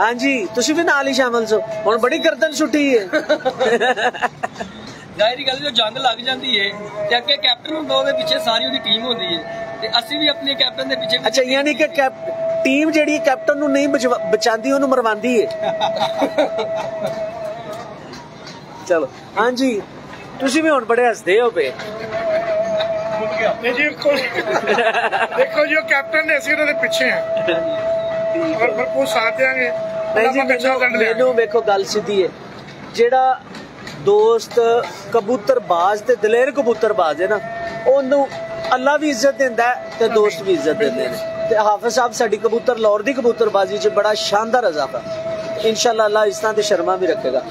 ਹਾਂਜੀ ਤੁਸੀਂ ਵੀ ਨਾਲ ਹੀ ਸ਼ਾਮਲ ਸੋ ਹੁਣ ਬੜੀ ਗਰਦਨ ਛੁੱਟੀ ਹੈ। ਜ਼ਾਹਿਰੀ ਗੱਲ ਜਦੋਂ ਜੰਗ ਲੱਗ ਜਾਂਦੀ ਹੈ ਤੇ ਅੱਗੇ ਕੈਪਟਨ ਹੁੰਦਾ ਉਹਦੇ ਪਿੱਛੇ ਸਾਰੀ ਉਹਦੀ ਟੀਮ ਹੁੰਦੀ ਹੈ ਤੇ ਅਸੀਂ ਵੀ ਆਪਣੇ ਕੈਪਟਨ ਦੇ ਪਿੱਛੇ ਅੱਛਾ ਯਾਨੀ ਕਿ ਕੈਪ ਟੀਮ ਜਿਹੜੀ ਕੈਪਟਨ ਨੂੰ ਨਹੀਂ ਬਚਾਉਂਦੀ ਉਹਨੂੰ ਮਰਵਾਉਂਦੀ ਹੈ ਚਲੋ ਹਾਂਜੀ। ਤੁਸੀਂ ਵੀ ਹੁਣ ਬੜੇ ਹੱਸਦੇ ਹੋ ਪਏ। ਨਹੀਂ ਜੀ ਕੋਈ ਦੇਖੋ ਜੀ ਉਹ ਕੈਪਟਨ ਨੇ ਅਸੀਂ ਉਹਨਾਂ ਦੇ ਪਿੱਛੇ ਹਾਂ। ਔਰ ਬਿਲਕੁਲ ਸਾਥ ਦੇਾਂਗੇ ਨਹੀਂ ਜੀ ਮੈਨੂੰ ਮੈਨੂੰ ਵੇਖੋ ਗੱਲ ਸਿੱਧੀ ਹੈ ਜਿਹੜਾ ਦੋਸਤ ਕਬੂਤਰਬਾਜ਼ ਤੇ ਦਲੇਰ ਕਬੂਤਰਬਾਜ਼ ਹੈ ਨਾ ਉਹਨੂੰ ਅੱਲਾ ਵੀ ਇੱਜ਼ਤ ਦਿੰਦਾ ਤੇ ਦੋਸਤ ਵੀ ਇੱਜ਼ਤ ਦਿੰਦੇ ਨੇ। ਤੇ ਹਾਫਿਜ਼ ਸਾਹਿਬ ਸਾਡੀ ਕਬੂਤਰ ਲਾਹੌਰ ਦੀ ਕਬੂਤਰਬਾਜ਼ੀ 'ਚ ਬੜਾ ਸ਼ਾਨਦਾਰ ਇਜ਼ਾਫਾ। ਇਨਸ਼ਾਅੱਲਾ ਅੱਲਾ ਇਸ ਤਰ੍ਹਾਂ ਦੇ ਸ਼ਰਮਾ ਵੀ ਰੱਖੇਗਾ।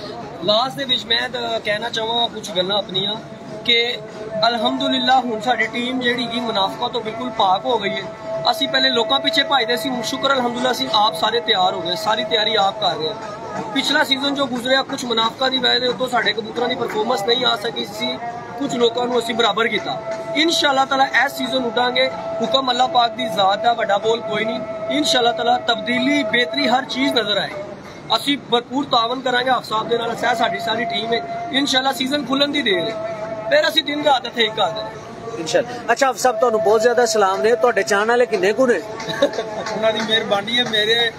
ਲਾਸਟ ਦੇ ਵਿੱਚ ਮੈਂ ਤਾਂ ਕਹਿਣਾ ਚਾਹਾਂਗਾ ਕੁਝ ਗੱਲਾਂ ਆਪਣੀਆਂ ਕਿ ਅਲਹਮਦੁਲਿਲਾ ਹੁਣ ਸਾਡੀ ਟੀਮ ਜਿਹੜੀ ਕਿ ਮੁਨਾਫਕਾ ਤੋਂ ਬਿਲਕੁਲ ਪਾਕ ਹੋ ਗਈ ਹੈ। ਅਸੀਂ ਪਹਿਲੇ ਲੋਕਾਂ ਪਿੱਛੇ ਭਜਦੇ ਸੀ ਹੁਣ ਸ਼ੁਕਰ ਅਲਹਮਦੁਲਿਲਾ ਅਸੀਂ ਆਪ ਸਾਰੇ ਤਿਆਰ ਹੋ ਗਏ ਸਾਰੀ ਤਿਆਰੀ ਆਪ ਕਰ ਰਹੇ ਹਾਂ। ਪਿਛਲਾ ਸੀਜ਼ਨ ਜੋ ਗੁਜ਼ਰਿਆ ਕੁਝ ਮੁਨਾਫਕਾ ਦੀ ਵਜ੍ਹਾ ਦੇ ਉੱਤੋਂ ਸਾਡੇ ਕਬੂਤਰਾਂ ਦੀ ਪਰਫਾਰਮੈਂਸ ਨਹੀਂ ਆ ਸਕੀ ਸੀ ਕੁਝ ਲੋਕਾਂ ਨੂੰ ਅਸੀਂ ਬਰਾਬਰ ਕੀਤਾ ਇਨਸ਼ਾਅੱਲਾ ਤਾਲਾ ਇਸ ਸੀਜ਼ਨ ਉਡਾਂਗੇ ਹੁਕਮ ਅੱਲਾਹ ਪਾਕ ਦੀ ਜ਼ਾਤ ਦਾ ਵੱਡਾ ਬੋਲ ਕੋਈ ਨਹੀਂ ਇਨਸ਼ਾਅੱਲਾ ਤਾਲਾ ਤਬਦੀਲੀ ਬਿਹਤਰੀ ਹਰ ਚੀਜ਼ ਨਜ਼ਰ ਆਏ ਅਸੀਂ ਭਰਪੂਰ ਤਾਵਨ ਕਰਾਂਗੇ ਅਫਸਾਬ ਦੇ ਨਾਲ ਸਹਿ ਸਾਡੀ ਸਾਰੀ ਟੀਮ ਹੈ ਇਨਸ਼ਾਅੱਲਾ ਸੀਜ਼ਨ ਖੁੱਲਣ ਦੀ ਦੇਰ ਹੈ ਫਿਰ ਅਸੀਂ ਦਿਨ ਰਾਤ ਇੱਥੇ ਇੱਕ ਕਰਦੇ ਹਾਂ ਇਨਸ਼ਾਅੱਲਾ ਅੱਛਾ ਹਾਫਿਜ਼ ਸਾਹਿਬ ਤੁਹਾਨੂੰ ਬਹੁਤ ਜ਼ਿਆਦਾ ਸਲਾਮ ਨੇ ਤੁਹਾਡੇ ਚਾਹਣ ਵਾਲੇ ਕਿੰਨੇ ਕੁ ਨੇ ਉਹਨਾਂ ਦੀ ਮਿਹਰਬਾਨੀ ਹੈ ਮੇਰੇ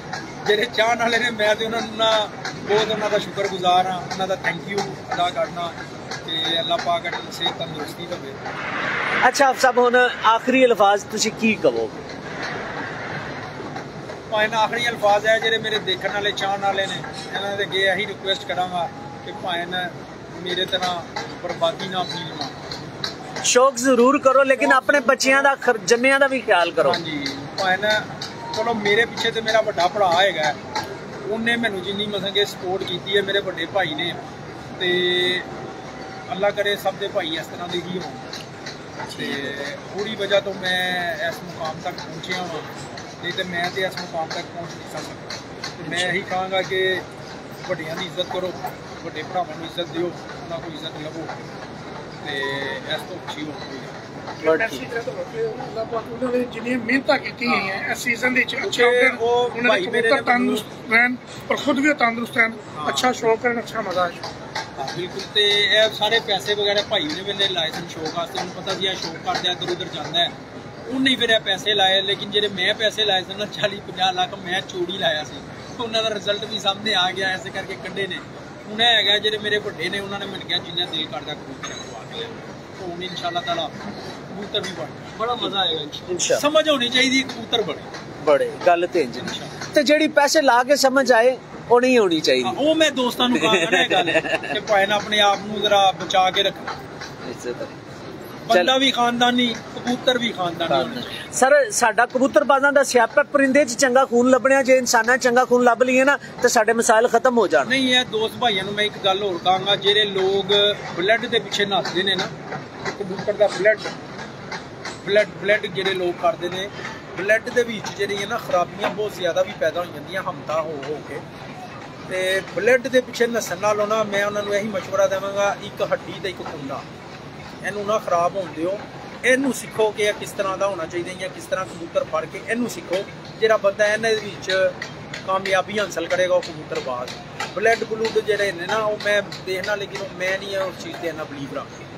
ਜਿਹੜੇ ਚਾਹਣ ਵਾਲੇ ਨੇ ਮੈਂ ਤੇ ਉਹਨਾਂ ਦਾ ਬਹੁਤ ਉਹਨਾਂ ਦਾ ਸ਼ੁਕਰਗੁਜ਼ਾਰ ਹਾਂ ਉਹਨਾਂ ਦਾ ਥੈਂਕ ਯੂ ਅਦਾ ਕਰਨਾ ਕਿ ਅੱਲਾਹ ਪਾਕ ਅਟਲ ਸੇ ਤੰਦਰੁਸਤੀ ਦੇਵੇ ਅੱਛਾ ਹਾਫਿਜ਼ ਸਾਹਿਬ ਹੁਣ ਆਖਰੀ ਅਲਫਾਜ਼ ਤੁਸੀਂ ਕੀ ਕਹੋਗੇ ਭਾਵੇਂ ਨਾ ਆਖਰੀ ਅਲਫਾਜ਼ ਹੈ ਜਿਹੜੇ ਮੇਰੇ ਦੇਖਣ ਵਾਲੇ ਚਾਹਣ ਵਾਲੇ ਨੇ ਇਹਨਾਂ ਦੇ ਅੱਗੇ ਇਹੀ ਰਿਕੁਐਸਟ ਕਰਾਂਗਾ ਕਿ ਭਾਵੇਂ ਨਾ ਮੇਰੇ ਤਰ੍ਹਾਂ ਬਰਬਾਦੀ ਨਾ ਆਪਣੀ ਜਮਾ ਸ਼ੌਕ ਜ਼ਰੂਰ ਕਰੋ ਲੇਕਿਨ ਆਪਣੇ ਬੱਚਿਆਂ ਦਾ ਖਰ- ਜੰਮਿਆਂ ਦਾ ਵੀ ਖਿਆਲ ਕਰੋ ਹਾਂਜੀ ਭਾਵੇਂ ਨਾ ਚਲੋ ਮੇਰੇ ਪਿੱਛੇ ਤੇ ਮੇਰਾ ਵੱਡਾ ਭਰਾ ਹੈਗਾ। ਉਹਨੇ ਮੈਨੂੰ ਜਿੰਨੀ ਮਸਾਂਗੇ ਸਪੋਰਟ ਕੀਤੀ ਹੈ, ਮੇਰੇ ਵੱਡੇ ਭਾਈ ਨੇ। ਤੇ ਅੱਲਾ ਕਰੇ ਸਭ ਦੇ ਭਾਈ ਇਸ ਤਰ੍ਹਾਂ ਦੇ ਹੀ ਹੋਣ। ਤੇ ਪੂਰੀ ਵਜ੍ਹਾ ਤੋਂ ਮੈਂ ਇਸ ਮੁਕਾਮ ਤੱਕ ਪਹੁੰਚਿਆ ਹਾਂ ਨਹੀਂ ਤੇ ਮੈਂ ਤੇ ਇਸ ਮੁਕਾਮ ਤੱਕ ਪਹੁੰਚ ਨਹੀਂ ਸਕਦਾ ਤੇ ਮੈਂ ਇਹੀ ਕਹਾਂਗਾ ਕਿ ਵੱਡਿਆਂ ਦੀ ਇੱਜ਼ਤ ਕਰੋ, ਵੱਡੇ ਭਰਾਵਾਂ ਨੂੰ ਇੱਜ਼ਤ ਦਿਓ, ਉਹਨਾਂ ਕੋਲ ਇੱਜ਼ਤ ਲਵੋ। ਤੇ ਇਸ ਤੋਂ ਅੱਛੀ ਹੋਰ ਕੋਈ ਨਹੀਂ ਬੜਾ ਐਸੀ ਠੀਕ। ਤਰ੍ਹਾਂ ਤੋਂ ਰੱਖੇ ਅੱਲਾਹ ਪਾਕ ਉਹਨਾਂ ਨੇ ਜਿੰਨੀਆਂ ਮਿਹਨਤਾਂ ਕੀਤੀਆਂ ਹੋਈਆਂ ਇਸ ਸੀਜ਼ਨ ਦੇ ਵਿੱਚ ਅੱਛਾ ਕਿਉਂਕਿ ਕਰਨ ਉਹ ਉਹਨਾਂ ਭਾਈ ਦੇ ਮੇਰੇ ਕਬੂਤਰ ਨੇ ਮੈਨੂੰ- ਤੰਦਰੁਸਤ ਰਹਿਣ ਔਰ ਖੁਦ ਵੀ ਉਹ ਤੰਦਰੁਸਤ ਰਹਿਣ ਹਾਂ। ਅੱਛਾ ਸ਼ੌਕ ਕਰਨ ਅੱਛਾ ਮਜ਼ਾਜ ਹਾਂ, ਬਿਲਕੁਲ। ਤੇ ਇਹ ਸਾਰੇ ਪੈਸੇ ਵਗੈਰਾ ਭਾਈ ਨੇ ਵੇਲੇ ਲਾਏ ਸਨ ਸ਼ੌਕ ਵਾਸਤੇ। ਉਹਨੂੰ ਪਤਾ ਸੀ ਇਹ ਸ਼ੌਕ ਕਰਦਾ ਇੱਧਰ ਉਧਰ ਜਾਂਦਾ ਹੈ। ਉਹਨੇ ਹੀ ਫਿਰ ਇਹ ਪੈਸੇ ਲਾਏ ਲੇਕਿਨ ਜਿਹੜੇ ਮੈਂ ਪੈਸੇ ਲਾਏ ਸਨ ਨਾ 40 50 ਲੱਖ ਮੈਂ ਚੋਰੀ ਲਾਇਆ ਸੀ। ਉਹਨਾਂ ਦਾ ਰਿਜ਼ਲਟ ਵੀ ਸਾਹਮਣੇ ਆ ਗਿਆ ਐਸੇ ਕਰਕੇ ਕੱਢੇ ਨੇ। ਹੁਣ ਇਹ ਹੈਗਾ ਜਿਹੜੇ ਮੇਰੇ ਵੱਡੇ ਨੇ ਉਹਨਾਂ ਨੇ ਮੈਨੂੰ ਕਿਹਾ ਜਿੰਨਾ ਦਿਲ ਕਰਦਾ ਕਬੂਤਰ ਖਵਾ ਕੇ ਲਿਆ ਤਾਂ ਹੁਣ ਇਨਸ਼ਾਅੱਲਾ ਤਾਲਾ ਕਬੂਤਰ ਵੀ ਬਣ। ਬੜਾ ਮਜ਼ਾ ਆਏਗਾ ਇਨਸ਼ਾਅੱਲਾ ਸਮਝ ਹੋਣੀ ਚਾਹੀਦੀ ਕਬੂਤਰ ਬਣੇ ਬੜੇ ਗੱਲ ਤੇ ਇੰਜ। ਤੇ ਜਿਹੜੀ ਪੈਸੇ ਲਾ ਕੇ ਸਮਝ ਆਏ ਉਹ ਨਹੀਂ ਹੋਣੀ ਚਾਹੀਦੀ। ਉਹ ਮੈਂ ਦੋਸਤਾਂ ਨੂੰ ਕਹਾਂਗਾ ਇਹ ਗੱਲ ਕਿ ਨਾ ਆਪਣੇ ਆਪ ਨੂੰ ਜ਼ਰਾ ਬਚਾ ਕੇ ਹੈ। ਬੰਦਾ ਵੀ ਖਾਨਦਾਨੀ ਕਬੂਤਰ ਵੀ ਖਾਨਦਾਨੀ ਸਰ ਸਾਡਾ ਕਬੂਤਰਬਾਜ਼ਾਂ ਦਾ ਸਿਆਪਾ ਪਰਿੰਦੇ 'ਚ ਚੰਗਾ ਖੂਨ ਲੱਭਣਿਆ ਜੇ ਇਨਸਾਨਾਂ ਚੰਗਾ ਖੂਨ ਲੱਭ ਲਈਏ ਨਾ ਤੇ ਸਾਡੇ ਮਸਾਇਲ ਖਤਮ ਹੋ ਜਾਣ। ਨਹੀਂ ਇਹ ਦੋਸਤ ਭਾਈਆਂ ਨੂੰ ਮੈਂ ਇੱਕ ਗੱਲ ਹੋਰ ਕਹਾਂਗਾ ਜਿਹੜੇ ਲੋਕ ਬਲੱਡ ਦੇ ਪਿੱਛੇ ਨੱਚਦੇ ਨੇ ਨਾ ਕਬੂਤਰ ਦਾ ਬਲੱਡ ਬਲੱਡ ਬਲੱਡ ਜਿਹੜੇ ਲੋਕ ਕਰਦੇ ਨੇ ਬਲੱਡ ਦੇ ਵਿੱਚ ਜਿਹੜੀਆਂ ਨਾ ਖਰਾਬੀਆਂ ਬਹੁਤ ਜ਼ਿਆਦਾ ਵੀ ਪੈਦਾ ਹੋ ਜਾਂਦੀਆਂ ਹਮਤਾ ਹੋ ਹੋ ਕੇ। ਤੇ ਬਲੱਡ ਦੇ ਪਿੱਛੇ ਨੱਸਣ ਨਾਲੋਂ ਨਾ ਮੈਂ ਉਹਨਾਂ ਨੂੰ ਇਹੀ ਮਸ਼ਵਰਾ ਦੇਵਾਂਗਾ, ਇੱਕ ਹੱਡੀ ਤੇ ਇੱਕ ਕੁੰਡਾ ਇਹਨੂੰ ਨਾ ਖਰਾਬ ਹੋਣ ਦਿਓ। ਇਹਨੂੰ ਸਿੱਖੋ ਕਿ ਇਹ ਕਿਸ ਤਰ੍ਹਾਂ ਦਾ ਹੋਣਾ ਚਾਹੀਦਾ ਜਾਂ ਕਿਸ ਤਰ੍ਹਾਂ ਕਬੂਤਰ ਫੜ ਕੇ ਇਹਨੂੰ ਸਿੱਖੋ। ਜਿਹੜਾ ਬੰਦਾ ਇਹਨਾਂ ਦੇ ਵਿੱਚ ਕਾਮਯਾਬੀ ਹਾਸਲ ਕਰੇਗਾ, ਉਹ ਕਬੂਤਰਬਾਜ਼ ਬਲੱਡ ਬਲੂਡ ਜਿਹੜੇ ਨੇ ਨਾ, ਉਹ ਮੈਂ ਦੇਖਣਾ, ਲੇਕਿਨ ਉਹ ਮੈਂ ਨਹੀਂ ਉਸ ਚੀਜ਼ ਤੇ ਇੰਨਾ ਬਲੀਵ ਰੱਖਦਾ।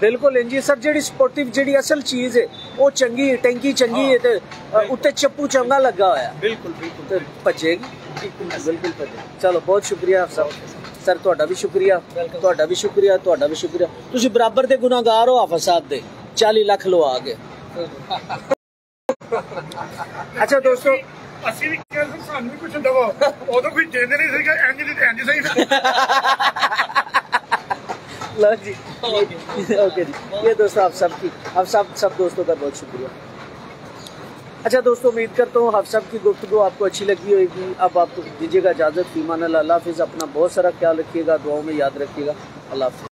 ਬਿਲਕੁਲ ਇੰਜੀ ਸਰ ਜਿਹੜੀ ਸਪੋਰਟਿਵ ਜਿਹੜੀ ਅਸਲ ਚੀਜ਼ ਹੈ ਉਹ ਚੰਗੀ ਟੈਂਕੀ ਚੰਗੀ ਹੈ ਤੇ ਉੱਤੇ ਚੱਪੂ ਚੰਗਾ ਲੱਗਾ ਹੋਇਆ। ਬਿਲਕੁਲ ਬਿਲਕੁਲ ਤੇ ਭੱਜੇਗੀ? ਬਿਲਕੁਲ ਭੱਜੇ ਚਲੋ ਬਹੁਤ ਸ਼ੁਕਰੀਆ ਆਪ ਸਾਹਿਬ ਸਰ ਤੁਹਾਡਾ ਵੀ ਸ਼ੁਕਰੀਆ। ਤੁਹਾਡਾ ਵੀ ਸ਼ੁਕਰੀਆ ਤੁਹਾਡਾ ਵੀ ਸ਼ੁਕਰੀਆ। ਤੁਸੀਂ ਬਰਾਬਰ ਦੇ ਗੁਨਾਹਗਾਰ ਹੋ ਆਫਾ ਸਾਹਿਬ ਦੇ। 40 ਲੱਖ ਲਵਾ ਗਏ। ਅੱਛਾ ਦੋਸਤੋ। ਅਸੀਂ ਵੀ ਕਹਿੰਦੇ ਸਾਨੂੰ ਵੀ ਕੁਝ ਦਵੋ ਉਦੋਂ ਕੋਈ ਦੇਂਦੇ ਨਹੀਂ ਸੀਗਾ ਇੰਜ ਦੀ ਇੰਜ ਸਹੀ लो जी। ओके जी। ये दोस्तों आप सबकी आप सब सब दोस्तों का बहुत शुक्रिया। अच्छा दोस्तों, उम्मीद करता हूँ आप सब की गुफ्तु आपको अच्छी लगी होगी। अब आप दीजिएगा इजाज़त। फीमान अल्लाह, हाफिज़, अपना बहुत सारा ख्याल रखिएगा, दुआओं में याद रखिएगा। अल्लाह हाफिज़।